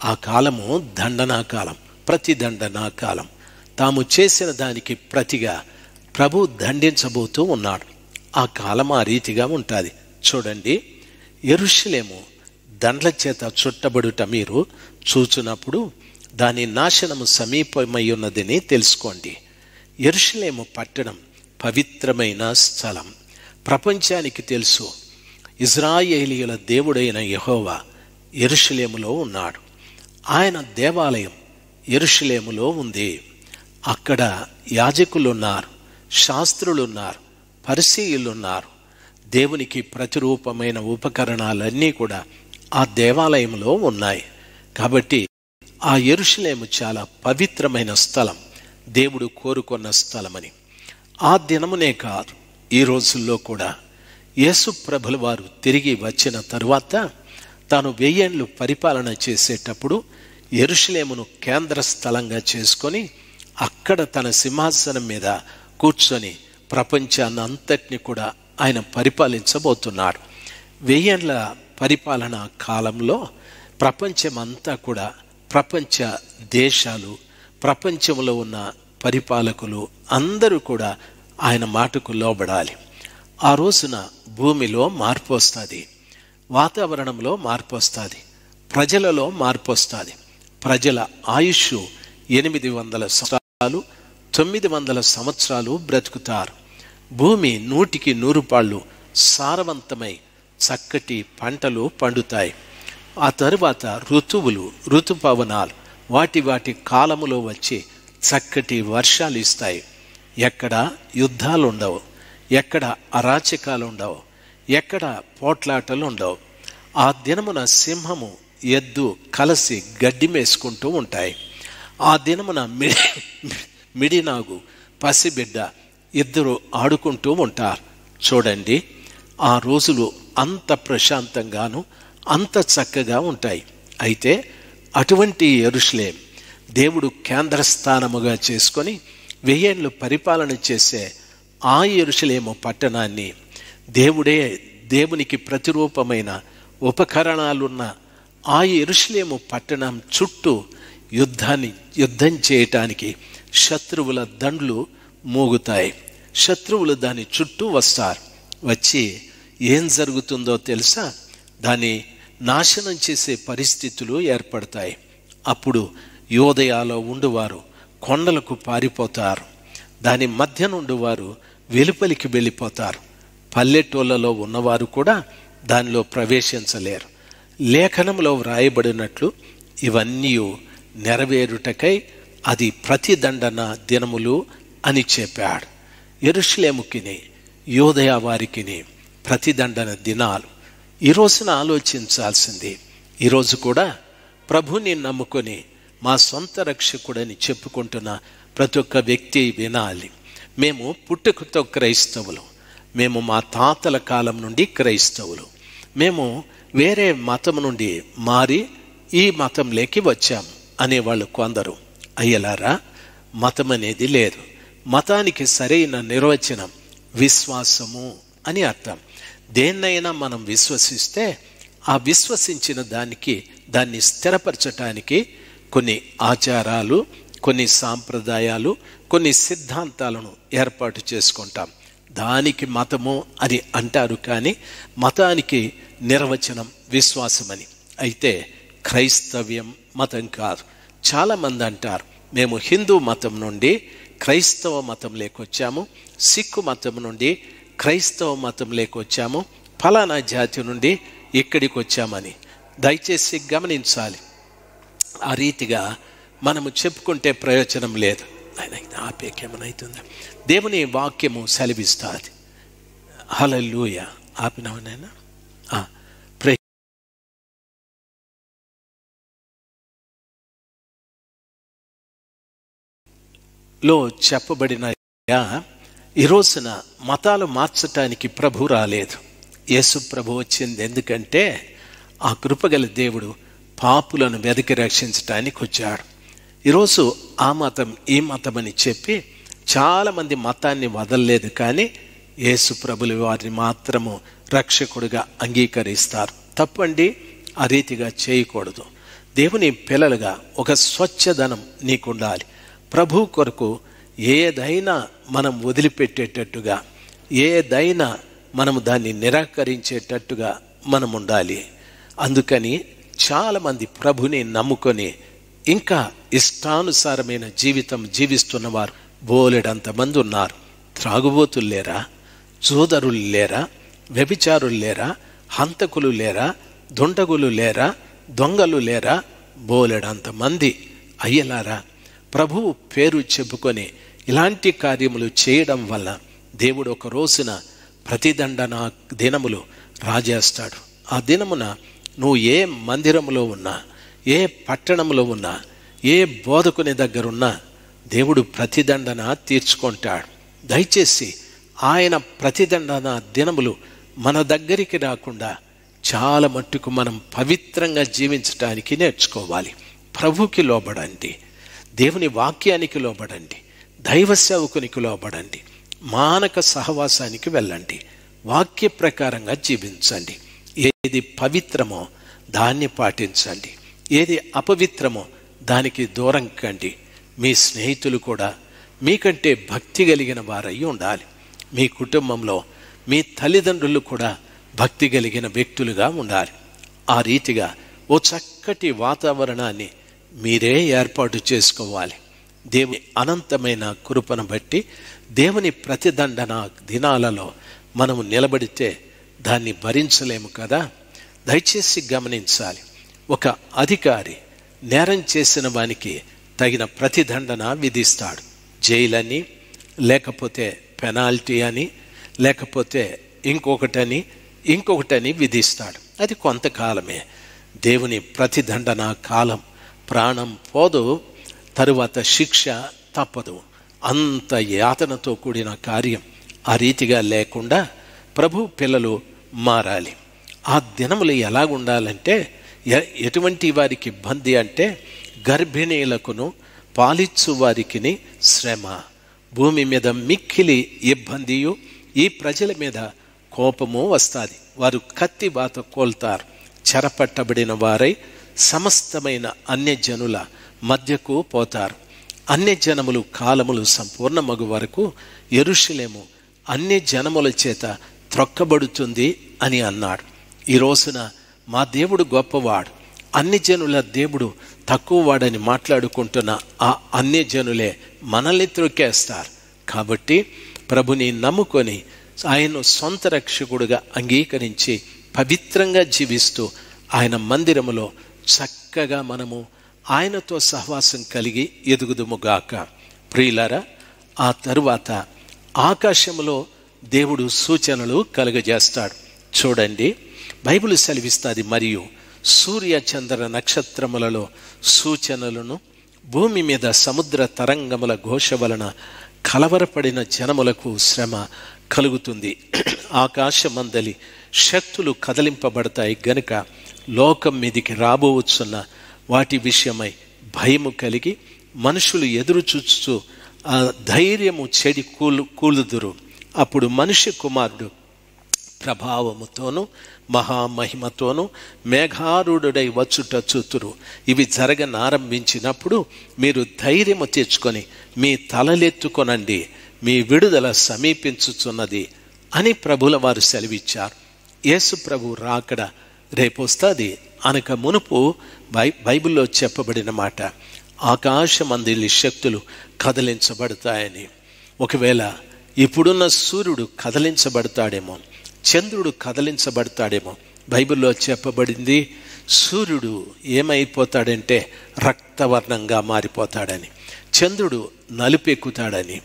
ఆ కాలము దండనా కాలం ప్రతిదండనా కాలం. తాము చేసిన దానికి ప్రతిగా ప్రభు దండించబోతూ ఉన్నాడు. ఆ కాలం ఆ రీతిగా ఉంటుంది. చూడండి ఎరుషులేము దండ్ల చేత చుట్టబడుట మీరు చూచున్నప్పుడు దాని నాశనము సమీపమై ఉన్నదని తెలుసుకోండి. ఎరుషులేము పట్టణం పవిత్రమైన స్థలం. ప్రపంచానికి తెలుసు ఇజ్రాయేలీయుల దేవుడైన యహోవా ఎరుషులేములో ఉన్నాడు. ఆయన దేవాలయం ఎరుషులేములో ఉంది. అక్కడ యాజకులున్నారు శాస్త్రులున్నారు పరిశీయులున్నారు దేవునికి ప్రతిరూపమైన ఉపకరణాలన్నీ కూడా ఆ దేవాలయంలో ఉన్నాయి. కాబట్టి ఆ ఎరుషులేము చాలా పవిత్రమైన స్థలం. దేవుడు కోరుకున్న స్థలమని. ఆ దినమునే కాదు ఈ రోజుల్లో కూడా యేసు ప్రభుల వారు తిరిగి వచ్చిన తరువాత తాను వెయ్యేండ్లు పరిపాలన చేసేటప్పుడు ఎరుషులేమును కేంద్ర స్థలంగా చేసుకొని అక్కడ తన సింహాసనం మీద కూర్చొని ప్రపంచాన్ని అంతటిని కూడా ఆయన పరిపాలించబోతున్నాడు వెయ్యేళ్ళ పరిపాలన కాలంలో ప్రపంచమంతా కూడా ప్రపంచ దేశాలు ప్రపంచంలో ఉన్న పరిపాలకులు అందరూ కూడా ఆయన మాటకు లోబడాలి. ఆ రోజున భూమిలో మార్పు వస్తుంది వాతావరణంలో మార్పు వస్తుంది ప్రజలలో మార్పు వస్తుంది. ప్రజల ఆయుష్ ఎనిమిది వందల సంవత్సరాలు తొమ్మిది వందల సంవత్సరాలు బ్రతుకుతారు. భూమి నూటికి నూరు పాళ్ళు సారవంతమై చక్కటి పంటలు పండుతాయి. ఆ తరువాత ఋతువులు ఋతుపవనాలు వాటి వాటి కాలములో వచ్చి చక్కటి వర్షాలు ఇస్తాయి. ఎక్కడ యుద్ధాలు ఉండవు ఎక్కడ అరాచకాలు ఉండవు ఎక్కడ పోట్లాటలు ఉండవు ఆ దినమున సింహము ఎద్దు కలిసి గడ్డి మేసుకుంటూ ఉంటాయి. ఆ దినమున మిడి మిడినాగు పసిబిడ్డ ఇద్దరు ఆడుకుంటూ ఉంటారు. చూడండి ఆ రోజులు అంత ప్రశాంతంగాను అంత చక్కగా ఉంటాయి. అయితే అటువంటి ఎరుషులేం దేవుడు కేంద్రస్థానముగా చేసుకొని వెయ్యేళ్ళు పరిపాలన చేసే ఆ ఎరుషులేము పట్టణాన్ని దేవుడే దేవునికి ప్రతిరూపమైన ఉపకరణాలున్న ఆ ఎరుషులేము పట్టణం చుట్టూ యుద్ధాన్ని యుద్ధం చేయటానికి శత్రువుల దండ్లు మోగుతాయి. శత్రువులు దాని చుట్టూ వస్తారు. వచ్చి ఏం జరుగుతుందో తెలుసా? దాన్ని నాశనం చేసే పరిస్థితులు ఏర్పడతాయి. అప్పుడు యోదయాలో ఉండువారు కొండలకు పారిపోతారు. దాని మధ్య నుండి వారు వెలుపలికి వెళ్ళిపోతారు. పల్లెటూళ్ళలో ఉన్నవారు కూడా దానిలో ప్రవేశించలేరు. లేఖనంలో వ్రాయబడినట్లు ఇవన్నీ నెరవేరుటకై అది ప్రతిదండన దినములు అని చెప్పాడు. ఎరుషులేముకిని యోదయ వారికిని ప్రతిదండన దినాలు. ఈ రోజున ఆలోచించాల్సింది ఈరోజు కూడా ప్రభుని నమ్ముకొని మా సొంత రక్షకుడని చెప్పుకుంటున్న ప్రతి ఒక్క వ్యక్తి వినాలి. మేము పుట్టుకతో క్రైస్తవులు. మేము మా తాతల కాలం నుండి క్రైస్తవులు. మేము వేరే మతం నుండి మారి ఈ మతంలోకి వచ్చాం అనేవాళ్ళు కొందరు. అయ్యలారా మతం అనేది లేదు. మతానికి సరైన నిర్వచనం విశ్వాసము అని అర్థం. దేన్నైనా మనం విశ్వసిస్తే ఆ విశ్వసించిన దానికి దాన్ని స్థిరపరచటానికి కొన్ని ఆచారాలు కొన్ని సాంప్రదాయాలు కొన్ని సిద్ధాంతాలను ఏర్పాటు చేసుకుంటాం. దానికి మతము అని అంటారు కానీ మతానికి నిర్వచనం విశ్వాసమని. అయితే క్రైస్తవ్యం మతం కాదు. చాలామంది అంటారు. మేము హిందూ మతం నుండి క్రైస్తవ మతం లేకొచ్చాము. సిక్కు మతం నుండి క్రైస్తవ మతం లేకొచ్చాము. ఫలానా జాతి నుండి ఇక్కడికి వచ్చామని దయచేసి గమనించాలి. ఆ రీతిగా మనము చెప్పుకుంటే ప్రయోజనం లేదు. ఆయన ఆపేకేమనవుతుందా దేవుని వాక్యము సెలవిస్తుంది. హలూయ ఆపినవనైనా లో చెప్పబడిన ఈ రోజున మతాలు మార్చటానికి ప్రభు రాలేదు. యేసు ప్రభు వచ్చింది ఎందుకంటే ఆ కృపగల దేవుడు పాపులను వెతికి రక్షించటానికి వచ్చాడు. ఈరోజు ఆ మతం ఈ మతం అని చెప్పి చాలామంది మతాన్ని వదలలేదు కానీ యేసు ప్రభులు వారిని మాత్రము రక్షకుడిగా అంగీకరిస్తారు. తప్పండి ఆ రీతిగా చేయకూడదు. దేవుని పిల్లలుగా ఒక స్వచ్ఛధనం నీకుండాలి. ప్రభు కొరకు ఏదైనా మనం వదిలిపెట్టేటట్టుగా ఏదైనా మనము దాన్ని నిరాకరించేటట్టుగా మనం ఉండాలి. అందుకని చాలామంది ప్రభుని నమ్ముకొని ఇంకా ఇష్టానుసారమైన జీవితం జీవిస్తున్నవారు బోలెడంతమంది ఉన్నారు. త్రాగుబోతులు లేరా? జోదరులు లేరా? వ్యభిచారులు లేరా? హంతకులు లేరా? దుండగులు లేరా? దొంగలు లేరా? బోలెడంత మంది అయ్యలారా? ప్రభువు పేరు చెప్పుకొని ఇలాంటి కార్యములు చేయడం వల్ల దేవుడు ఒక రోజున ప్రతిదండన దినములు రాజేస్తాడు. ఆ దినమున నువ్వు ఏ మందిరములో ఉన్నా ఏ పట్టణంలో ఉన్నా ఏ బోధకుని దగ్గరున్నా దేవుడు ప్రతిదండన తీర్చుకుంటాడు. దయచేసి ఆయన ప్రతిదండన దినములు మన దగ్గరికి రాకుండా చాలా మట్టుకు మనం పవిత్రంగా జీవించటానికి నేర్చుకోవాలి. ప్రభుకి లోబడండి. దేవుని వాక్యానికి లోబడండి. దైవ సేవకునికి లోబడండి. మానక సహవాసానికి వెళ్ళండి. వాక్య ప్రకారంగా జీవించండి. ఏది పవిత్రమో దాన్ని పాటించండి. ఏది అపవిత్రమో దానికి దూరం కండి. మీ స్నేహితులు కూడా మీకంటే భక్తి కలిగిన వారై ఉండాలి. మీ కుటుంబంలో మీ తల్లిదండ్రులు కూడా భక్తి కలిగిన వ్యక్తులుగా ఉండాలి. ఆ రీతిగా ఓ చక్కటి వాతావరణాన్ని మీరే ఏర్పాటు చేసుకోవాలి. దేవుని అనంతమైన కృపను బట్టి దేవుని ప్రతిదండన దినాలలో మనము నిలబడితే దాన్ని భరించలేము కదా? దయచేసి గమనించాలి. ఒక అధికారి నేరం చేసిన వానికి తగిన ప్రతిదండన విధిస్తాడు. జైలని లేకపోతే పెనాల్టీ అని లేకపోతే ఇంకొకటని ఇంకొకటని విధిస్తాడు. అది కొంతకాలమే. దేవుని ప్రతిదండన కాలం ప్రాణం పోదు తరువాత శిక్ష తప్పదు. అంత యాతనతో కూడిన కార్యం ఆ రీతిగా లేకుండా ప్రభు పిల్లలు మారాలి. ఆ దినములు ఎలాగుండాలంటే ఎటువంటి వారికి ఇబ్బంది అంటే గర్భిణీలకును పాలిచ్చు వారికిని శ్రమ. భూమి మీద మిక్కిలి ఇబ్బందియు ఈ ప్రజల మీద కోపము వస్తుంది. వారు కత్తి బాత కోల్తారు. చెరపట్టబడిన వారై సమస్తమైన అన్యజనుల మధ్యకు పోతారు. అన్యజనములు కాలములు సంపూర్ణ మగు వరకు ఎరుషులేము అన్య జనముల చేత త్రొక్కబడుతుంది అని అన్నాడు. ఈ రోజున మా దేవుడు గొప్పవాడు. అన్ని జనుల దేవుడు తక్కువ వాడని మాట్లాడుకుంటున్న ఆ అన్య జనులే మనల్ని త్రొక్కేస్తారు. కాబట్టి ప్రభుని నమ్ముకొని ఆయన్ను సొంత రక్షకుడుగా అంగీకరించి పవిత్రంగా జీవిస్తూ ఆయన మందిరములో చక్కగా మనము ఆయనతో సహవాసం కలిగి ఎదుగుదుముగాక ప్రియులారా ఆ తరువాత ఆకాశములో దేవుడు సూచనలు కలుగజేస్తాడు. చూడండి బైబిల్ సెలవిస్తుంది మరియు సూర్య చంద్ర నక్షత్రములలో సూచనలను భూమి మీద సముద్ర తరంగముల ఘోష వలన కలవరపడిన జనములకు శ్రమ కలుగుతుంది. ఆకాశమందలి శక్తులు కదలింపబడతాయి గనుక లోకం మీదికి రాబోవచ్చున్న వాటి విషయమై భయము కలిగి మనుషులు ఎదురు చూస్తూ ఆ ధైర్యము చెడి కూలు కూలుదురు. అప్పుడు మనిషి కుమారుడు ప్రభావముతోనూ మహామహిమతోనూ మేఘారుడై వచ్చుట చూతురు. ఇవి జరగనారంభించినప్పుడు మీరు ధైర్యము తెచ్చుకొని మీ తలలెత్తుకొనండి. మీ విడుదల సమీపించుచున్నది అని ప్రభుల వారు సెలవిచ్చారు. యేసు ప్రభు రాకడ రేపు వస్తుంది అనక మునుపు బై బైబిల్లో చెప్పబడిన మాట ఆకాశమందిలి శక్తులు కదిలించబడతాయని. ఒకవేళ ఇప్పుడున్న సూర్యుడు కదలించబడతాడేమో చంద్రుడు కదలించబడతాడేమో బైబిల్లో చెప్పబడింది సూర్యుడు ఏమైపోతాడంటే రక్తవర్ణంగా మారిపోతాడని చంద్రుడు నలుపెక్కుతాడని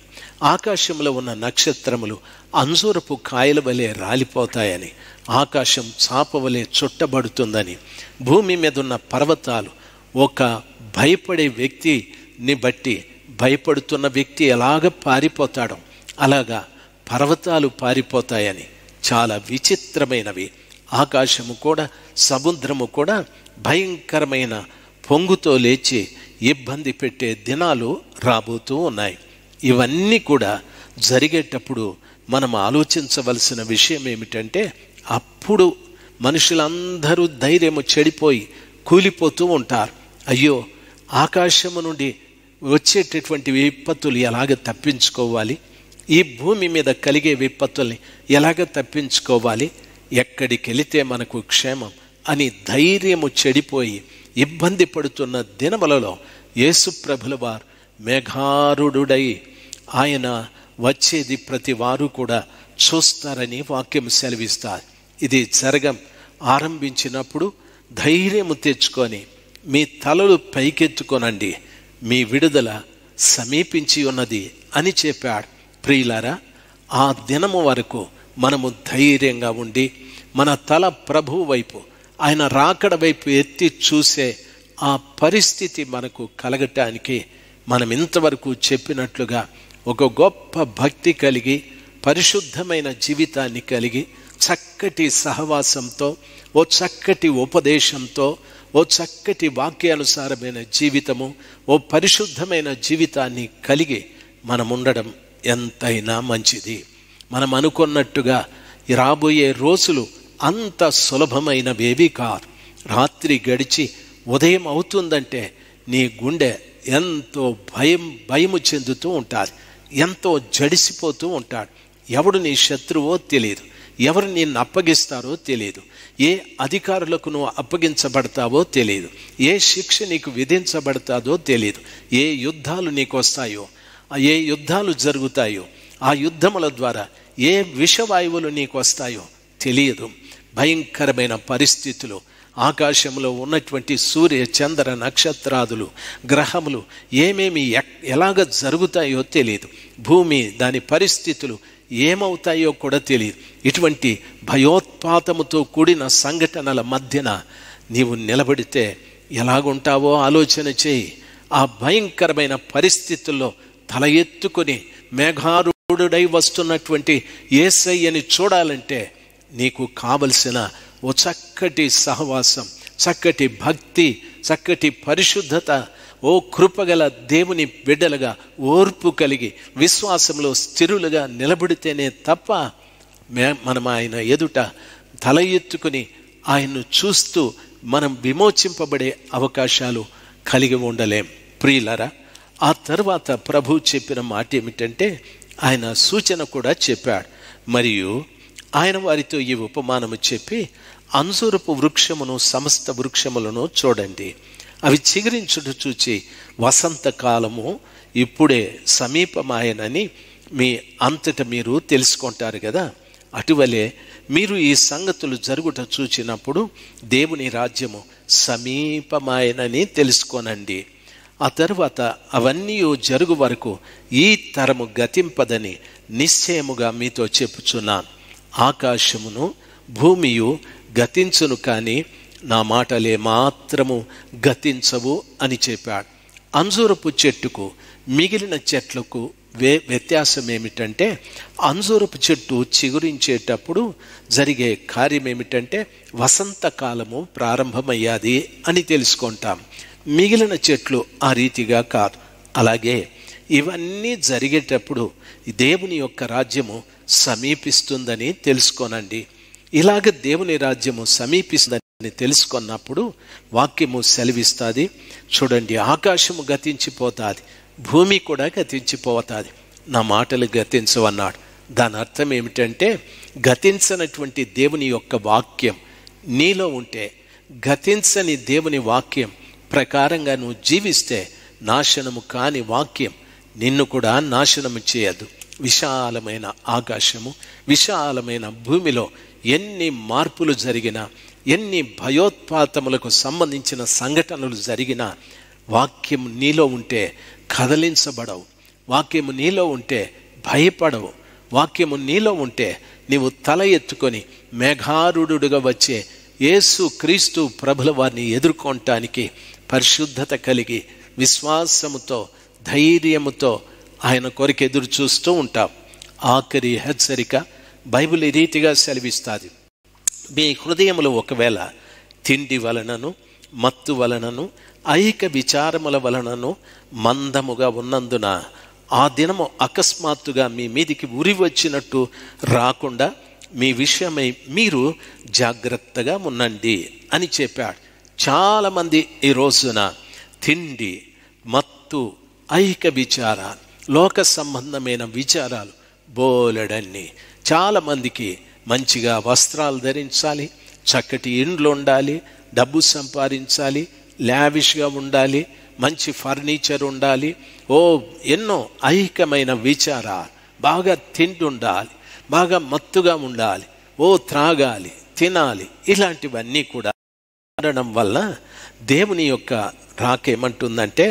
ఆకాశంలో ఉన్న నక్షత్రములు అంజూరపు కాయల వలె రాలిపోతాయని ఆకాశం చాపవలే చుట్టబడుతుందని భూమి మీద ఉన్న పర్వతాలు ఒక భయపడే వ్యక్తిని బట్టి భయపడుతున్న వ్యక్తి ఎలాగ పారిపోతాడో అలాగా పర్వతాలు పారిపోతాయని. చాలా విచిత్రమైనవి. ఆకాశము కూడా సముద్రము కూడా భయంకరమైన పొంగుతో లేచి ఇబ్బంది పెట్టే దినాలు రాబోతూ ఉన్నాయి. ఇవన్నీ కూడా జరిగేటప్పుడు మనం ఆలోచించవలసిన విషయం ఏమిటంటే అప్పుడు మనుషులందరూ ధైర్యము చెడిపోయి కూలిపోతూ ఉంటారు. అయ్యో ఆకాశము నుండి వచ్చేటటువంటి విపత్తులు ఎలాగ తప్పించుకోవాలి? ఈ భూమి మీద కలిగే విపత్తుల్ని ఎలాగ తప్పించుకోవాలి? ఎక్కడికి వెళితే మనకు క్షేమం అని ధైర్యము చెడిపోయి ఇబ్బంది పడుతున్న దినములలో యేసుప్రభుల వారు మేఘారుడై ఆయన వచ్చేది ప్రతి వారు కూడా చూస్తారని వాక్యం సెలవిస్తారు ఇది జరగం. ఆరంభించినప్పుడు ధైర్యము తెచ్చుకొని మీ తలలు పైకెత్తుకొనండి. మీ విడుదల సమీపించి ఉన్నది అని చెప్పాడు. ప్రియులారా ఆ దినము వరకు మనము ధైర్యంగా ఉండి మన తల ప్రభు వైపు ఆయన రాకడ వైపు ఎత్తి చూసే ఆ పరిస్థితి మనకు కలగటానికి మనం ఇంతవరకు చెప్పినట్లుగా ఒక గొప్ప భక్తి కలిగి పరిశుద్ధమైన జీవితాన్ని కలిగి చక్కటి సహవాసంతో ఓ చక్కటి ఉపదేశంతో ఓ చక్కటి వాక్యానుసారమైన జీవితము ఓ పరిశుద్ధమైన జీవితాన్ని కలిగి మనం ఉండడం ఎంతైనా మంచిది. మనం అనుకున్నట్టుగా రాబోయే రోజులు అంత సులభమైనవేవి కాదు. రాత్రి గడిచి ఉదయం అవుతుందంటే నీ గుండె ఎంతో భయం భయము చెందుతూ ఉంటారు ఎంతో జడిసిపోతూ ఉంటాడు. ఎవడు నీ శత్రువో తెలియదు. ఎవరు నిన్ను అప్పగిస్తారో తెలియదు. ఏ అధికారులకు నువ్వు అప్పగించబడతావో తెలియదు. ఏ శిక్ష నీకు విధించబడతాదో తెలియదు. ఏ యుద్ధాలు నీకు వస్తాయో ఏ యుద్ధాలు జరుగుతాయో ఆ యుద్ధముల ద్వారా ఏ విషవాయువులు నీకు వస్తాయో తెలియదు. భయంకరమైన పరిస్థితులు ఆకాశంలో ఉన్నటువంటి సూర్య చంద్ర నక్షత్రాదులు గ్రహములు ఏమేమి ఎక్- ఎలాగ జరుగుతాయో తెలియదు. భూమి దాని పరిస్థితులు ఏమవుతాయో కూడా తెలియదు. ఇటువంటి భయోత్పాతముతో కూడిన సంఘటనల మధ్యన నీవు నిలబడితే ఎలాగుంటావో ఆలోచన చేయి. ఆ భయంకరమైన పరిస్థితుల్లో తల ఎత్తుకొని మేఘారూఢుడై వస్తున్నటువంటి ఏసయ్యని చూడాలంటే నీకు కావలసిన ఓ చక్కటి సహవాసం చక్కటి భక్తి చక్కటి పరిశుద్ధత ఓ కృపగల దేవుని బిడ్డలుగా ఓర్పు కలిగి విశ్వాసంలో స్థిరులుగా నిలబడితేనే తప్ప మే మనం ఆయన ఎదుట తల ఎత్తుకుని ఆయన్ను చూస్తూ మనం విమోచింపబడే అవకాశాలు కలిగి ఉండలేం. ప్రియులరా ఆ తర్వాత ప్రభు చెప్పిన మాట ఏమిటంటే ఆయన సూచన కూడా చెప్పాడు. మరియు ఆయన వారితో ఈ ఉపమానము చెప్పి అంజూరపు వృక్షమును సమస్త వృక్షములను చూడండి. అవి చిగురించుట చూచి వసంతకాలము ఇప్పుడే సమీపమాయనని మీ అంతట మీరు తెలుసుకుంటారు కదా అటువలే మీరు ఈ సంగతులు జరుగుట చూచినప్పుడు దేవుని రాజ్యము సమీపమాయనని తెలుసుకోనండి. ఆ తరువాత అవన్నీ జరుగు వరకు ఈ తరము గతింపదని నిశ్చయముగా మీతో చెప్పుచున్నాను. ఆకాశమును భూమియు గతించును కానీ నా మాటలే మాత్రము గతించవు అని చెప్పాడు. అంజూరపు చెట్టుకు మిగిలిన చెట్లకు వే వ్యత్యాసం ఏమిటంటే అంజూరపు చెట్టు చిగురించేటప్పుడు జరిగే కార్యం ఏమిటంటే వసంతకాలము ప్రారంభమయ్యాది అని తెలుసుకుంటాం. మిగిలిన చెట్లు ఆ రీతిగా కాదు. అలాగే ఇవన్నీ జరిగేటప్పుడు దేవుని యొక్క రాజ్యము సమీపిస్తుందని తెలుసుకోనండి. ఇలాగ దేవుని రాజ్యము సమీపిస్తుందని తెలుసుకున్నప్పుడు వాక్యము సెలవిస్తుంది. చూడండి ఆకాశము గతించిపోతుంది. భూమి కూడా గతించిపోతుంది. నా మాటలు గతించవన్నాడు దాని అర్థం ఏమిటంటే గతించనటువంటి దేవుని యొక్క వాక్యం నీలో ఉంటే గతించని దేవుని వాక్యం ప్రకారంగా నువ్వు జీవిస్తే నాశనము కాని వాక్యం నిన్ను కూడా నాశనము చేయదు. విశాలమైన ఆకాశము విశాలమైన భూమిలో ఎన్ని మార్పులు జరిగినా ఎన్ని భయోత్పాతములకు సంబంధించిన సంఘటనలు జరిగినా వాక్యం నీలో ఉంటే కదలించబడవు. వాక్యము నీలో ఉంటే భయపడవు. వాక్యము నీలో ఉంటే నీవు తల ఎత్తుకొని మేఘారుడుగా వచ్చే యేసు క్రీస్తు ప్రభుల వారిని ఎదుర్కొనటానికి పరిశుద్ధత కలిగి విశ్వాసముతో ధైర్యముతో ఆయన కొరకు ఎదురు చూస్తూ ఉంటాం. ఆఖరి హెచ్చరిక బైబిల్ ఈ రీతిగా సెలవిస్తుంది. మీ హృదయములు ఒకవేళ తిండి వలనను మత్తు వలనను ఐక విచారముల వలనను మందముగా ఉన్నందున ఆ దినము అకస్మాత్తుగా మీ మీదికి ఉరి వచ్చినట్టు రాకుండా మీ విషయమై మీరు జాగ్రత్తగా ఉండండి అని చెప్పాడు. చాలామంది ఈ రోజున తిండి మత్తు ఐక విచార లోక సంబంధమైన విచారాలు బోలెడన్ని చాలామందికి మంచిగా వస్త్రాలు ధరించాలి చక్కటి ఇండ్లు ఉండాలి డబ్బు సంపాదించాలి లావిష్గా ఉండాలి మంచి ఫర్నిచర్ ఉండాలి. ఓ ఎన్నో ఐహికమైన విచార బాగా తింటుండాలి బాగా మత్తుగా ఉండాలి ఓ త్రాగాలి తినాలి. ఇలాంటివన్నీ కూడా కారణం వల్ల దేవుని యొక్క రాకేమంటుందంటే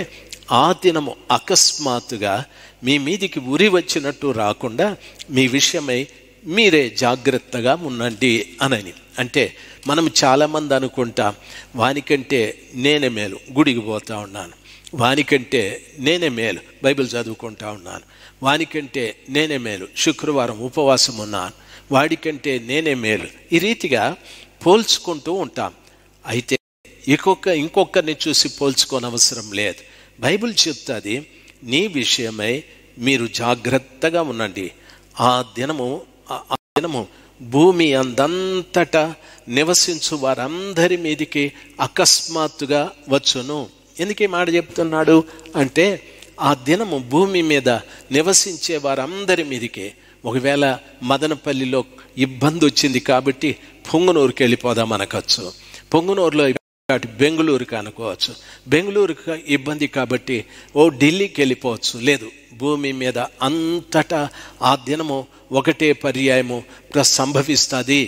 ఆ దినము అకస్మాత్తుగా మీ మీదికి ఉరి వచ్చినట్టు రాకుండా మీ విషయమై మీరే జాగ్రత్తగా ఉండండి అనని. అంటే మనం చాలామంది అనుకుంటాం వానికంటే నేనే మేలు గుడికి పోతా ఉన్నాను. వానికంటే నేనే మేలు బైబిల్ చదువుకుంటా ఉన్నాను. వానికంటే నేనే మేలు శుక్రవారం ఉపవాసం ఉన్నాను. వాడికంటే నేనే మేలు. ఈ రీతిగా పోల్చుకుంటూ ఉంటాం. అయితే ఇంకొక ఇంకొకరిని చూసి పోల్చుకోనవసరం లేదు. బైబిల్ చెప్తుంది నీ విషయమై మీరు జాగ్రత్తగా ఉండండి. ఆ దినము ఆ దినము భూమి అందంతటా నివసించు వారందరి మీదికి అకస్మాత్తుగా వచ్చును. ఎందుకు ఈ మాట చెప్తున్నాడు? అంటే ఆ దినము భూమి మీద నివసించే వారందరి మీదికి ఒకవేళ మదనపల్లిలో ఇబ్బంది వచ్చింది కాబట్టి పొంగునూరుకి వెళ్ళిపోదాం అనకచ్చు. పొంగునూరులో కాబట్టి బెంగళూరుకి అనుకోవచ్చు. బెంగళూరుకి ఇబ్బంది కాబట్టి ఓ ఢిల్లీకి వెళ్ళిపోవచ్చు. లేదు భూమి మీద అంతటా ఆ దినము ఒకటే పర్యాయము సంభవిస్తుంది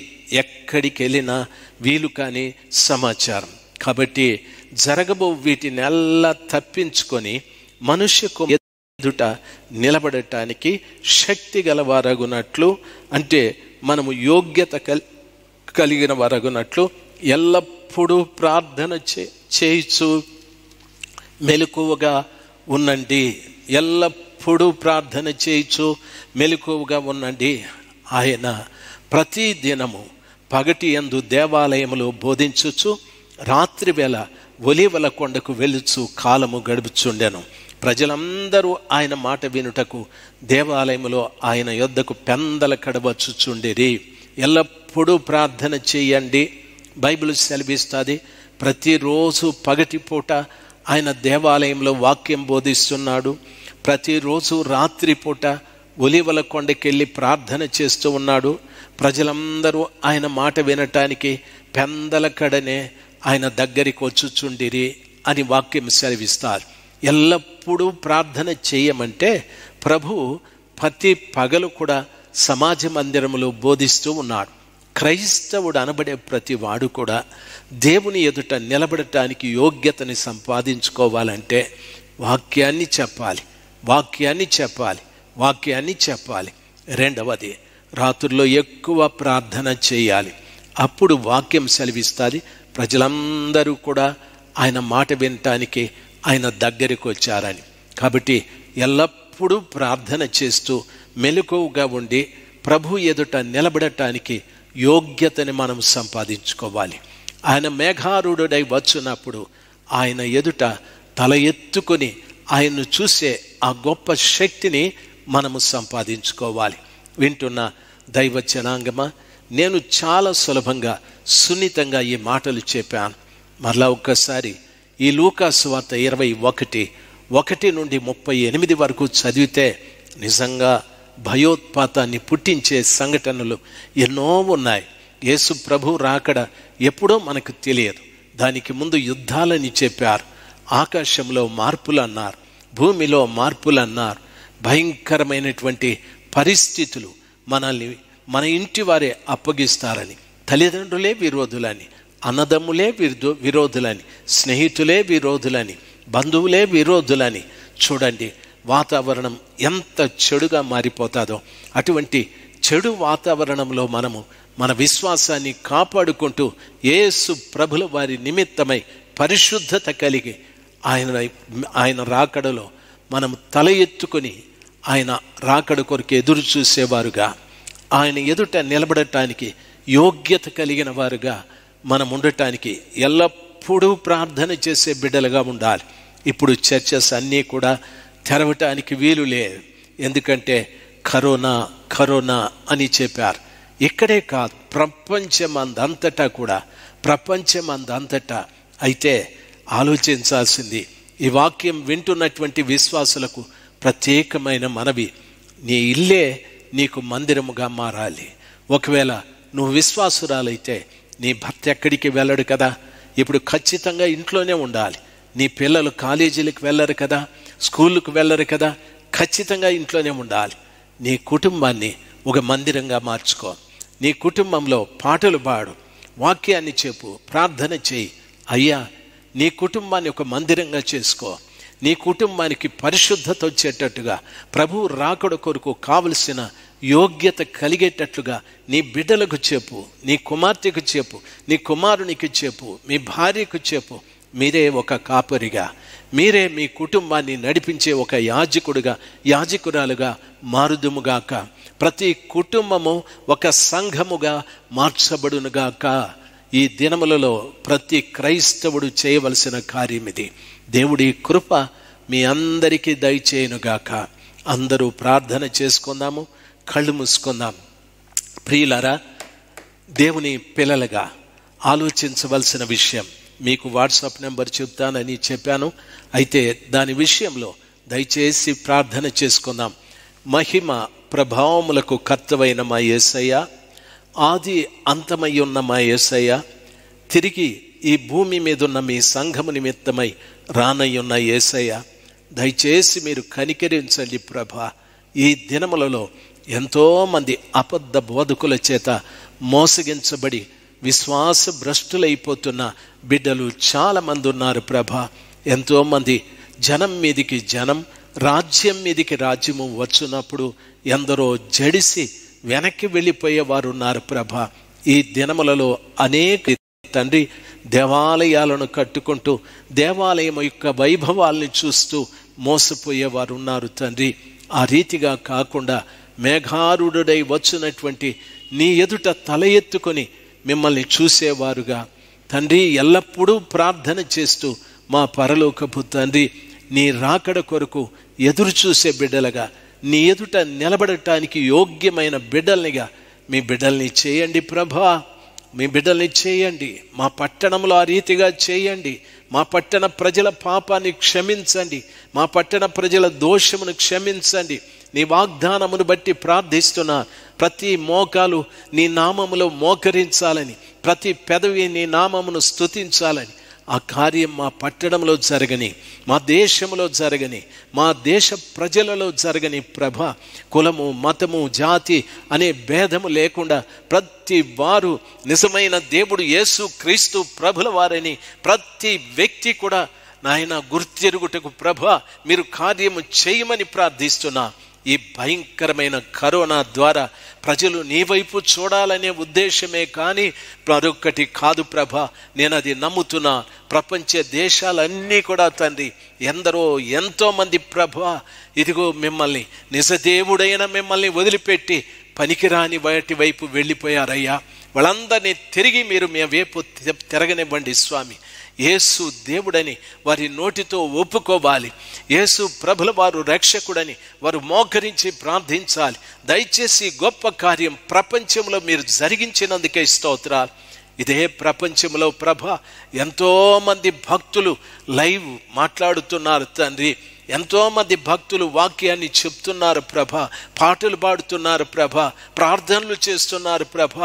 ఎక్కడికి వెళ్ళినా వీలు కాని సమాచారం. కాబట్టి జరగబో వీటిని తప్పించుకొని మనుష్యకు ఎదుట నిలబడటానికి శక్తి గలవారగునట్లు అంటే మనము యోగ్యత కల్ కలిగిన వారగునట్లు ఎల్లప్పుడూ ప్రార్థన చే చేయిచు మెలకువగా ఉండండి. ఎల్లప్పుడూ ప్రార్థన చేయిచు మెలకువగా ఉండండి. ఆయన ప్రతి దినము పగటి ఎందు దేవాలయములో బోధించుచు రాత్రి వేళ ఒలివల కొండకు వెలుచు కాలము గడుపుచుండెను. ప్రజలందరూ ఆయన మాట వినుటకు దేవాలయములో ఆయన యొద్దకు పెందల కడవచ్చుచుండిరి. ఎల్లప్పుడూ ప్రార్థన చేయండి. బైబిల్ సెలవిస్తుంది. ప్రతిరోజు పగటిపూట ఆయన దేవాలయంలో వాక్యం బోధిస్తున్నాడు. ప్రతిరోజు రాత్రిపూట ఒలివల కొండకెళ్ళి ప్రార్థన చేస్తూ ఉన్నాడు. ప్రజలందరూ ఆయన మాట వినటానికి పెందల కడనే ఆయన దగ్గరికి వచ్చుచుండిరి అని వాక్యం సెలవిస్తారు. ఎల్లప్పుడూ ప్రార్థన చేయమంటే ప్రభు ప్రతి పగలు కూడా సమాజ మందిరములో బోధిస్తూ ఉన్నాడు. క్రైస్తవుడు అనబడే ప్రతి వాడు కూడా దేవుని ఎదుట నిలబడటానికి యోగ్యతని సంపాదించుకోవాలంటే వాక్యాన్ని చెప్పాలి వాక్యాన్ని చెప్పాలి వాక్యాన్ని చెప్పాలి. రెండవది రాత్రుల్లో ఎక్కువ ప్రార్థన చేయాలి. అప్పుడు వాక్యం సెలవిస్తుంది. ప్రజలందరూ కూడా ఆయన మాట వినటానికి ఆయన దగ్గరికి వచ్చారని. కాబట్టి ఎల్లప్పుడూ ప్రార్థన చేస్తూ మెలకువగా ఉండి ప్రభు ఎదుట నిలబడటానికి యోగ్యతని మనం సంపాదించుకోవాలి. ఆయన మేఘారూఢుడై వచ్చినప్పుడు ఆయన ఎదుట తల ఎత్తుకొని ఆయన్ను చూసే ఆ గొప్ప శక్తిని మనము సంపాదించుకోవాలి. వింటున్న దైవ జనాంగమా నేను చాలా సులభంగా సున్నితంగా ఈ మాటలు చెప్పాను. మరలా ఒక్కసారి ఈ లూకాసు వార్త ఇరవై ఒకటి ఒకటి నుండి ముప్పై ఎనిమిది వరకు చదివితే నిజంగా భయోత్పాతాన్ని పుట్టించే సంఘటనలు ఎన్నో ఉన్నాయి. యేసు ప్రభు రాకడ ఎప్పుడో మనకు తెలియదు. దానికి ముందు యుద్ధాలని చెప్పారు. ఆకాశంలో మార్పులు అన్నారు భూమిలో మార్పులు అన్నారు భయంకరమైనటువంటి పరిస్థితులు మనల్ని మన ఇంటి వారే అప్పగిస్తారని తల్లిదండ్రులే విరోధులని అన్నదమ్ములే విరో విరోధులని స్నేహితులే విరోధులని బంధువులే విరోధులని చూడండి. వాతావరణం ఎంత చెడుగా మారిపోతాదో అటువంటి చెడు వాతావరణంలో మనము మన విశ్వాసాన్ని కాపాడుకుంటూ ఏసు ప్రభుల వారి నిమిత్తమై పరిశుద్ధత కలిగి ఆయన ఆయన రాకడలో మనం తల ఎత్తుకొని ఆయన రాకడ కొరకు ఎదురు చూసేవారుగా ఆయన ఎదుట నిలబడటానికి యోగ్యత కలిగిన వారుగా మనం ఉండటానికి ఎల్లప్పుడూ ప్రార్థన చేసే బిడ్డలుగా ఉండాలి. ఇప్పుడు చర్చస్ అన్నీ కూడా తెరవటానికి వీలు లేదు. ఎందుకంటే కరోనా కరోనా అని చెప్పారు. ఇక్కడే కాదు ప్రపంచమందంతటా కూడా ప్రపంచమందంతటా. అయితే ఆలోచించాల్సింది ఈ వాక్యం వింటున్నటువంటి విశ్వాసులకు ప్రత్యేకమైన మనవి. నీ ఇల్లే నీకు మందిరముగా మారాలి. ఒకవేళ నువ్వు విశ్వాసురాలైతే నీ భర్త ఎక్కడికి వెళ్ళడు కదా? ఇప్పుడు ఖచ్చితంగా ఇంట్లోనే ఉండాలి. నీ పిల్లలు కాలేజీలకు వెళ్ళరు కదా? స్కూళ్ళకు వెళ్ళరు కదా ఖచ్చితంగా ఇంట్లోనే ఉండాలి. నీ కుటుంబాన్ని ఒక మందిరంగా మార్చుకో. నీ కుటుంబంలో పాటలు పాడు వాక్యాన్ని చెప్పు ప్రార్థన చేయి. అయ్యా నీ కుటుంబాన్ని ఒక మందిరంగా చేసుకో. నీ కుటుంబానికి పరిశుద్ధత వచ్చేటట్టుగా ప్రభు రాకడ కొరకు కావలసిన యోగ్యత కలిగేటట్లుగా నీ బిడ్డలకు చెప్పు నీ కుమార్తెకు చెప్పు నీ కుమారునికి చెప్పు మీ భార్యకు చెప్పు. మీరే ఒక కాపరిగా మీరే మీ కుటుంబాన్ని నడిపించే ఒక యాజకుడుగా యాజకురాలుగా మారుదుముగాక. ప్రతి కుటుంబము ఒక సంఘముగా మార్చబడునుగాక. ఈ దినములలో ప్రతి క్రైస్తవుడు చేయవలసిన కార్యం ఇది. దేవుడి కృప మీ అందరికీ దయచేయునుగాక. అందరూ ప్రార్థన చేసుకుందాము కళ్ళు మూసుకుందాం. ప్రియులరా దేవుని పిల్లలుగా ఆలోచించవలసిన విషయం మీకు వాట్సాప్ నెంబర్ చెప్తానని చెప్పాను. అయితే దాని విషయంలో దయచేసి ప్రార్థన చేసుకుందాం. మహిమ ప్రభావములకు కర్తవైన మా ఏసయ్య ఆది అంతమై ఉన్న మా ఏసయ్య తిరిగి ఈ భూమి మీద ఉన్న మీ సంఘము నిమిత్తమై రానయ్యున్న యేసయ్య దయచేసి మీరు కనికరించండి ప్రభ. ఈ దినములలో ఎంతోమంది అబద్ధ బోధకుల చేత మోసగించబడి విశ్వాస భ్రష్టులైపోతున్న బిడ్డలు చాలామంది ఉన్నారు ప్రభ. ఎంతోమంది జనం మీదికి జనం రాజ్యం మీదికి రాజ్యము వచ్చినప్పుడు ఎందరో జడిసి వెనక్కి వెళ్ళిపోయేవారు ఉన్నారు ప్రభ. ఈ దినములలో అనేక తండ్రి దేవాలయాలను కట్టుకుంటూ దేవాలయం యొక్క వైభవాల్ని చూస్తూ మోసపోయేవారు ఉన్నారు తండ్రి. ఆ రీతిగా కాకుండా మేఘారుడై వచ్చినటువంటి నీ ఎదుట తల ఎత్తుకొని మిమ్మల్ని చూసేవారుగా. తండ్రి ఎల్లప్పుడూ ప్రార్థన చేస్తూ మా పరలోకపు తండ్రి నీ రాకడ కొరకు ఎదురు చూసే బిడ్డలుగా నీ ఎదుట నిలబడటానికి యోగ్యమైన బిడ్డల్నిగా మీ బిడ్డల్ని చేయండి ప్రభా. మీ బిడ్డల్ని చేయండి. మా పట్టణంలో ఆ రీతిగా చేయండి. మా పట్టణ ప్రజల పాపాన్ని క్షమించండి. మా పట్టణ ప్రజల దోషమును క్షమించండి. నీ వాగ్దానమును బట్టి ప్రార్థిస్తున్నా ప్రతి మోకాలు నీ నామములో మోకరించాలని ప్రతి పెదవి నీ నామమును స్తుతించాలని ఆ కార్యం మా పట్టణంలో జరగని మా దేశంలో జరగని మా దేశ ప్రజలలో జరగని ప్రభ కులము మతము జాతి అనే భేదము లేకుండా ప్రతి వారు నిజమైన దేవుడు యేసు క్రీస్తు ప్రభుల వారని ప్రతి వ్యక్తి కూడా నాయన గుర్తిరుగుటకు ప్రభ మీరు కార్యము చేయమని ప్రార్థిస్తున్నా. ఈ భయంకరమైన కరోనా ద్వారా ప్రజలు నీ వైపు చూడాలనే ఉద్దేశమే కానీ మరొకటి కాదు ప్రభ. నేను అది నమ్ముతున్నా. ప్రపంచ దేశాలన్నీ కూడా తండ్రి ఎందరో ఎంతోమంది ప్రభ ఇదిగో మిమ్మల్ని నిజదేవుడైన మిమ్మల్ని వదిలిపెట్టి పనికిరాని వాటి వైపు వెళ్ళిపోయారయ్యా. వాళ్ళందరినీ తిరిగి మీరు మీ వైపు తిరగనివ్వండి స్వామి. యేసు దేవుడని వారి నోటితో ఒప్పుకోవాలి. యేసు ప్రభుల వారు రక్షకుడని వారు మోకరించి ప్రార్థించాలి. దయచేసి గొప్ప కార్యం ప్రపంచంలో మీరు జరిగించినందుకే స్తోత్రాలు. ఇదే ప్రపంచంలో ప్రభ ఎంతోమంది భక్తులు లైవ్ మాట్లాడుతున్నారు తండ్రి. ఎంతోమంది భక్తులు వాక్యాన్ని చెప్తున్నారు ప్రభ పాటలు పాడుతున్నారు ప్రభ ప్రార్థనలు చేస్తున్నారు ప్రభ.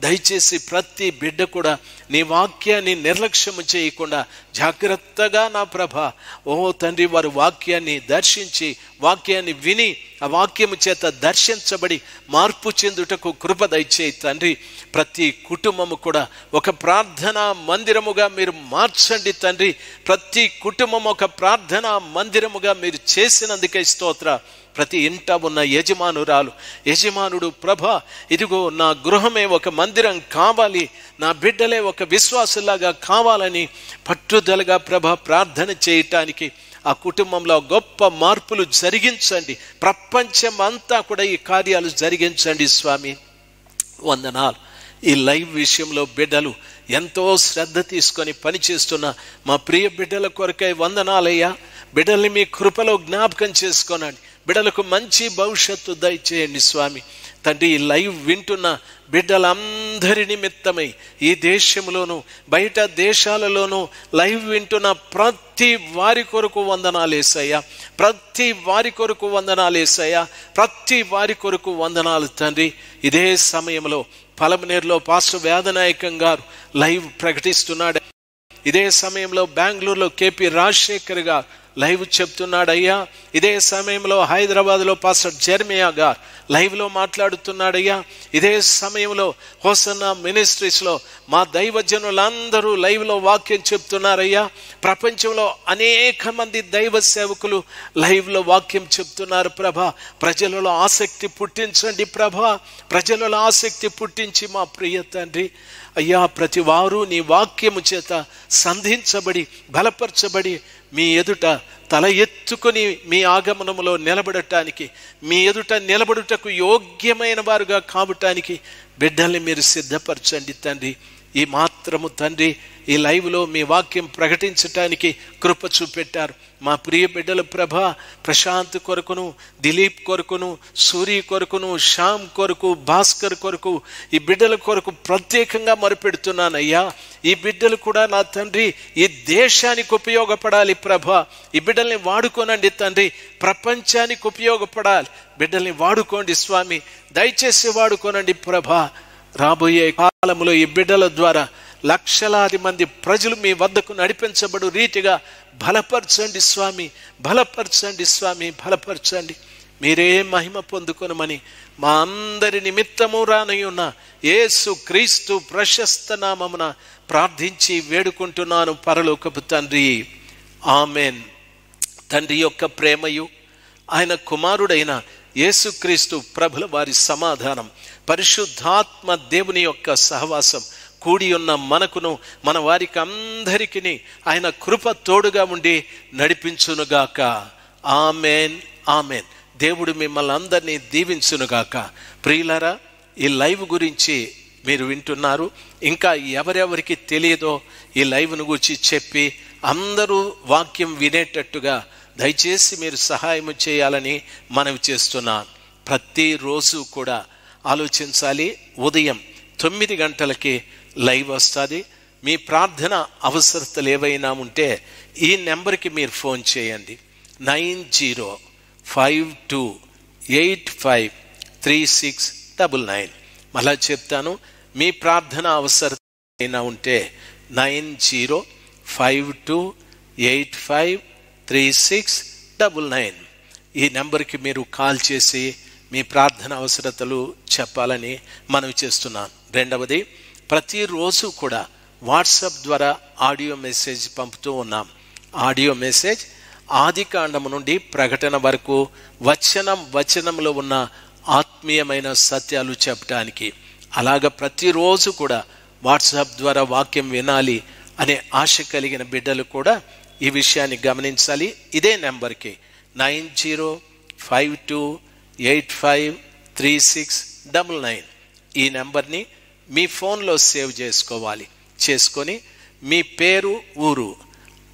దయచేసి ప్రతి బిడ్డ కూడా నీ వాక్యాన్ని నిర్లక్ష్యము చేయకుండా జాగ్రత్తగా నా ప్రభ. ఓ తండ్రి వారు వాక్యాన్ని దర్శించి వాక్యాన్ని విని ఆ వాక్యము చేత దర్శించబడి మార్పు చెందుటకు కృప దయచే తండ్రి ప్రతి కుటుంబము కూడా ఒక ప్రార్థనా మందిరముగా మీరు మార్చండి తండ్రి. ప్రతి కుటుంబం ఒక ప్రార్థనా మందిరముగా మీరు చేసినందుకే స్తోత్ర. ప్రతి ఇంట ఉన్న యజమానురాలు యజమానుడు ప్రభ ఇదిగో నా గృహమే ఒక మందిరం కావాలి. నా బిడ్డలే ఒక విశ్వాసులాగా కావాలని పట్టుదలగా ప్రభ ప్రార్థన చేయటానికి ఆ కుటుంబంలో గొప్ప మార్పులు జరిగించండి. ప్రపంచం అంతా కూడా ఈ కార్యాలు జరిగించండి స్వామి. వందనాలు. ఈ లైవ్ విషయంలో బిడ్డలు ఎంతో శ్రద్ధ తీసుకొని పనిచేస్తున్న మా ప్రియ బిడ్డల కొరకై వందనాలయ్యా. బిడ్డల్ని మీ కృపలో జ్ఞాపకం చేసుకోనండి. బిడ్డలకు మంచి భవిష్యత్తు దయచేయండి స్వామి. తండ్రి ఈ లైవ్ వింటున్న బిడ్డలందరి నిమిత్తమై ఈ దేశంలోను బయట దేశాలలోనూ లైవ్ వింటున్న ప్రతి వారి కొరకు వందనాలేసయ్యా ప్రతి వారి కొరకు వందనాలేసయ్యా ప్రతి వారి కొరకు వందనాలు తండ్రి. ఇదే సమయంలో పలమనేరులో పాస్టర్ వేదనాయకం గారు లైవ్ ప్రకటిస్తున్నాడు. ఇదే సమయంలో బెంగళూరులో కేపీ రాజశేఖర్ గారు లైవ్ చెప్తున్నాడయ్యా. ఇదే సమయంలో హైదరాబాద్లో పాస్టర్ జెర్మియా గార్ లైవ్లో మాట్లాడుతున్నాడయ్యా. ఇదే సమయంలో హోసన్న మినిస్ట్రీస్లో మా దైవజనులందరూ లైవ్లో వాక్యం చెప్తున్నారయ్యా. ప్రపంచంలో అనేక మంది దైవ సేవకులు లైవ్లో వాక్యం చెప్తున్నారు ప్రభ. ప్రజలలో ఆసక్తి పుట్టించండి ప్రభ. ప్రజలలో ఆసక్తి పుట్టించి మా ప్రియ తండ్రి. అయ్యా ప్రతి వారు నీ వాక్యము చేత సంధించబడి బలపరచబడి మీ ఎదుట తల ఎత్తుకొని మీ ఆగమనములో నిలబడటానికి మీ ఎదుట నిలబడుటకు యోగ్యమైన వారుగా కావటానికి బిడ్డల్ని మీరు సిద్ధపరచండి తండ్రి. ఈ మాత్రము తండ్రి ఈ లైవ్లో మీ వాక్యం ప్రకటించటానికి కృప చూపెట్టారు. మా ప్రియ బిడ్డల ప్రభ ప్రశాంత్ కొరకును దిలీప్ కొరకును సూరి కొరకును శ్యామ్ కొరకు భాస్కర్ కొరకు ఈ బిడ్డల కొరకు ప్రత్యేకంగా మొరపెడుతున్నానయ్యా. ఈ బిడ్డలు కూడా నా తండ్రి ఈ దేశానికి ఉపయోగపడాలి ప్రభ. ఈ బిడ్డల్ని వాడుకోనండి తండ్రి ప్రపంచానికి ఉపయోగపడాలి. బిడ్డల్ని వాడుకోండి స్వామి దయచేసి వాడుకోనండి ప్రభా. రాబోయే కాలంలో ఈ బిడ్డల ద్వారా లక్షలాది మంది ప్రజలు మీ వద్దకు నడిపించబడు రీతిగా బలపరచండి స్వామి బలపరచండి స్వామి బలపరచండి. మీరే మహిమ పొందుకొనమని మా అందరి నిమిత్తము రానయ్యున్న యేసు క్రీస్తు ప్రశస్త నామమున ప్రార్థించి వేడుకుంటున్నాను పరలోకపు తండ్రి. ఆమెన్. తండ్రి యొక్క ప్రేమయు ఆయన కుమారుడైన యేసుక్రీస్తు ప్రభుల వారి సమాధానం. పరిశుద్ధాత్మ దేవుని యొక్క సహవాసం కూడి ఉన్న మనకును మన వారికి అందరికీ ఆయన కృప తోడుగా ఉండి నడిపించునుగాక. Amen amen. దేవుడు మిమ్మల్ని అందరినీ దీవించునుగాక. ప్రియులరా ఈ లైవ్ గురించి మీరు వింటున్నారు. ఇంకా ఎవరెవరికి తెలియదో ఈ లైవ్ను గురించి చెప్పి అందరూ వాక్యం వినేటట్టుగా దయచేసి మీరు సహాయం చేయాలని మనవి చేస్తున్నాను. ప్రతిరోజు కూడా ఆలోచించాలి. ఉదయం తొమ్మిది గంటలకి లైవ్ వస్తుంది. మీ ప్రార్థన అవసరతలు ఏవైనా ఉంటే ఈ నెంబర్కి మీరు ఫోన్ చేయండి. Nine zero five two eight five three six double nine. మళ్ళా చెప్తాను మీ ప్రార్థన అవసరం ఉంటే nine zero five two eight five three six double nine. ఈ నెంబర్కి మీరు కాల్ చేసి మీ ప్రార్థన అవసరతలు చెప్పాలని మనవి చేస్తున్నాను. రెండవది ప్రతిరోజు కూడా వాట్సాప్ ద్వారా ఆడియో మెసేజ్ పంపుతూ ఉన్నాం. ఆడియో మెసేజ్ ఆది కాండము నుండి ప్రకటన వరకు వచనం వచనంలో ఉన్న ఆత్మీయమైన సత్యాలు చెప్పడానికి అలాగ ప్రతిరోజు కూడా వాట్సాప్ ద్వారా వాక్యం వినాలి అనే ఆశ కలిగిన బిడ్డలు కూడా ఈ విషయాన్ని గమనించాలి. ఇదే నెంబర్కి nine zero five two eight five three six double nine ఈ నెంబర్ని మీ ఫోన్లో సేవ్ చేసుకోవాలి. చేసుకొని మీ పేరు ఊరు.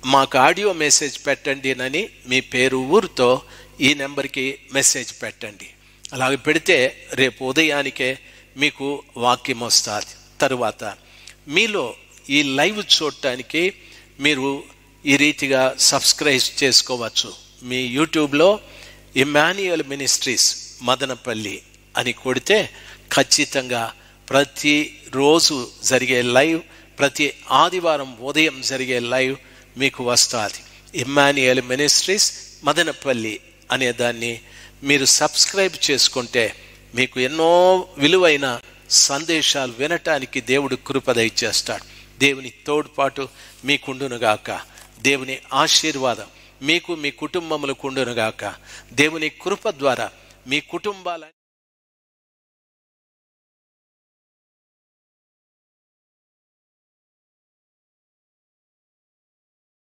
మాకు ఆడియో మెసేజ్ పెట్టండి అని మీ పేరు ఊరితో ఈ నెంబర్కి మెసేజ్ పెట్టండి. అలాగే పెడితే రేపు ఉదయానికే మీకు వాక్యం వస్తుంది. తరువాత మీలో ఈ లైవ్ చూడటానికి మీరు ఈ రీతిగా సబ్స్క్రైబ్ చేసుకోవచ్చు. మీ యూట్యూబ్లో ఇమాన్యుయల్ మినిస్ట్రీస్ మదనపల్లి. అని కొడితే ఖచ్చితంగా ప్రతి రోజు జరిగే లైవ్ ప్రతి ఆదివారం ఉదయం జరిగే లైవ్ మీకు వస్తుంది. ఇమ్మాన్యుయల్ మినిస్ట్రీస్ మదనపల్లి అనే దాన్ని మీరు సబ్స్క్రైబ్ చేసుకుంటే మీకు ఎన్నో విలువైన సందేశాలు వినటానికి దేవుడు కృపద ఇచ్చేస్తాడు దేవుని తోడ్పాటు మీకుండునుగాక దేవుని ఆశీర్వాదం మీకు మీ కుటుంబములకు ఉండునుగాక దేవుని కృప ద్వారా మీ కుటుంబాల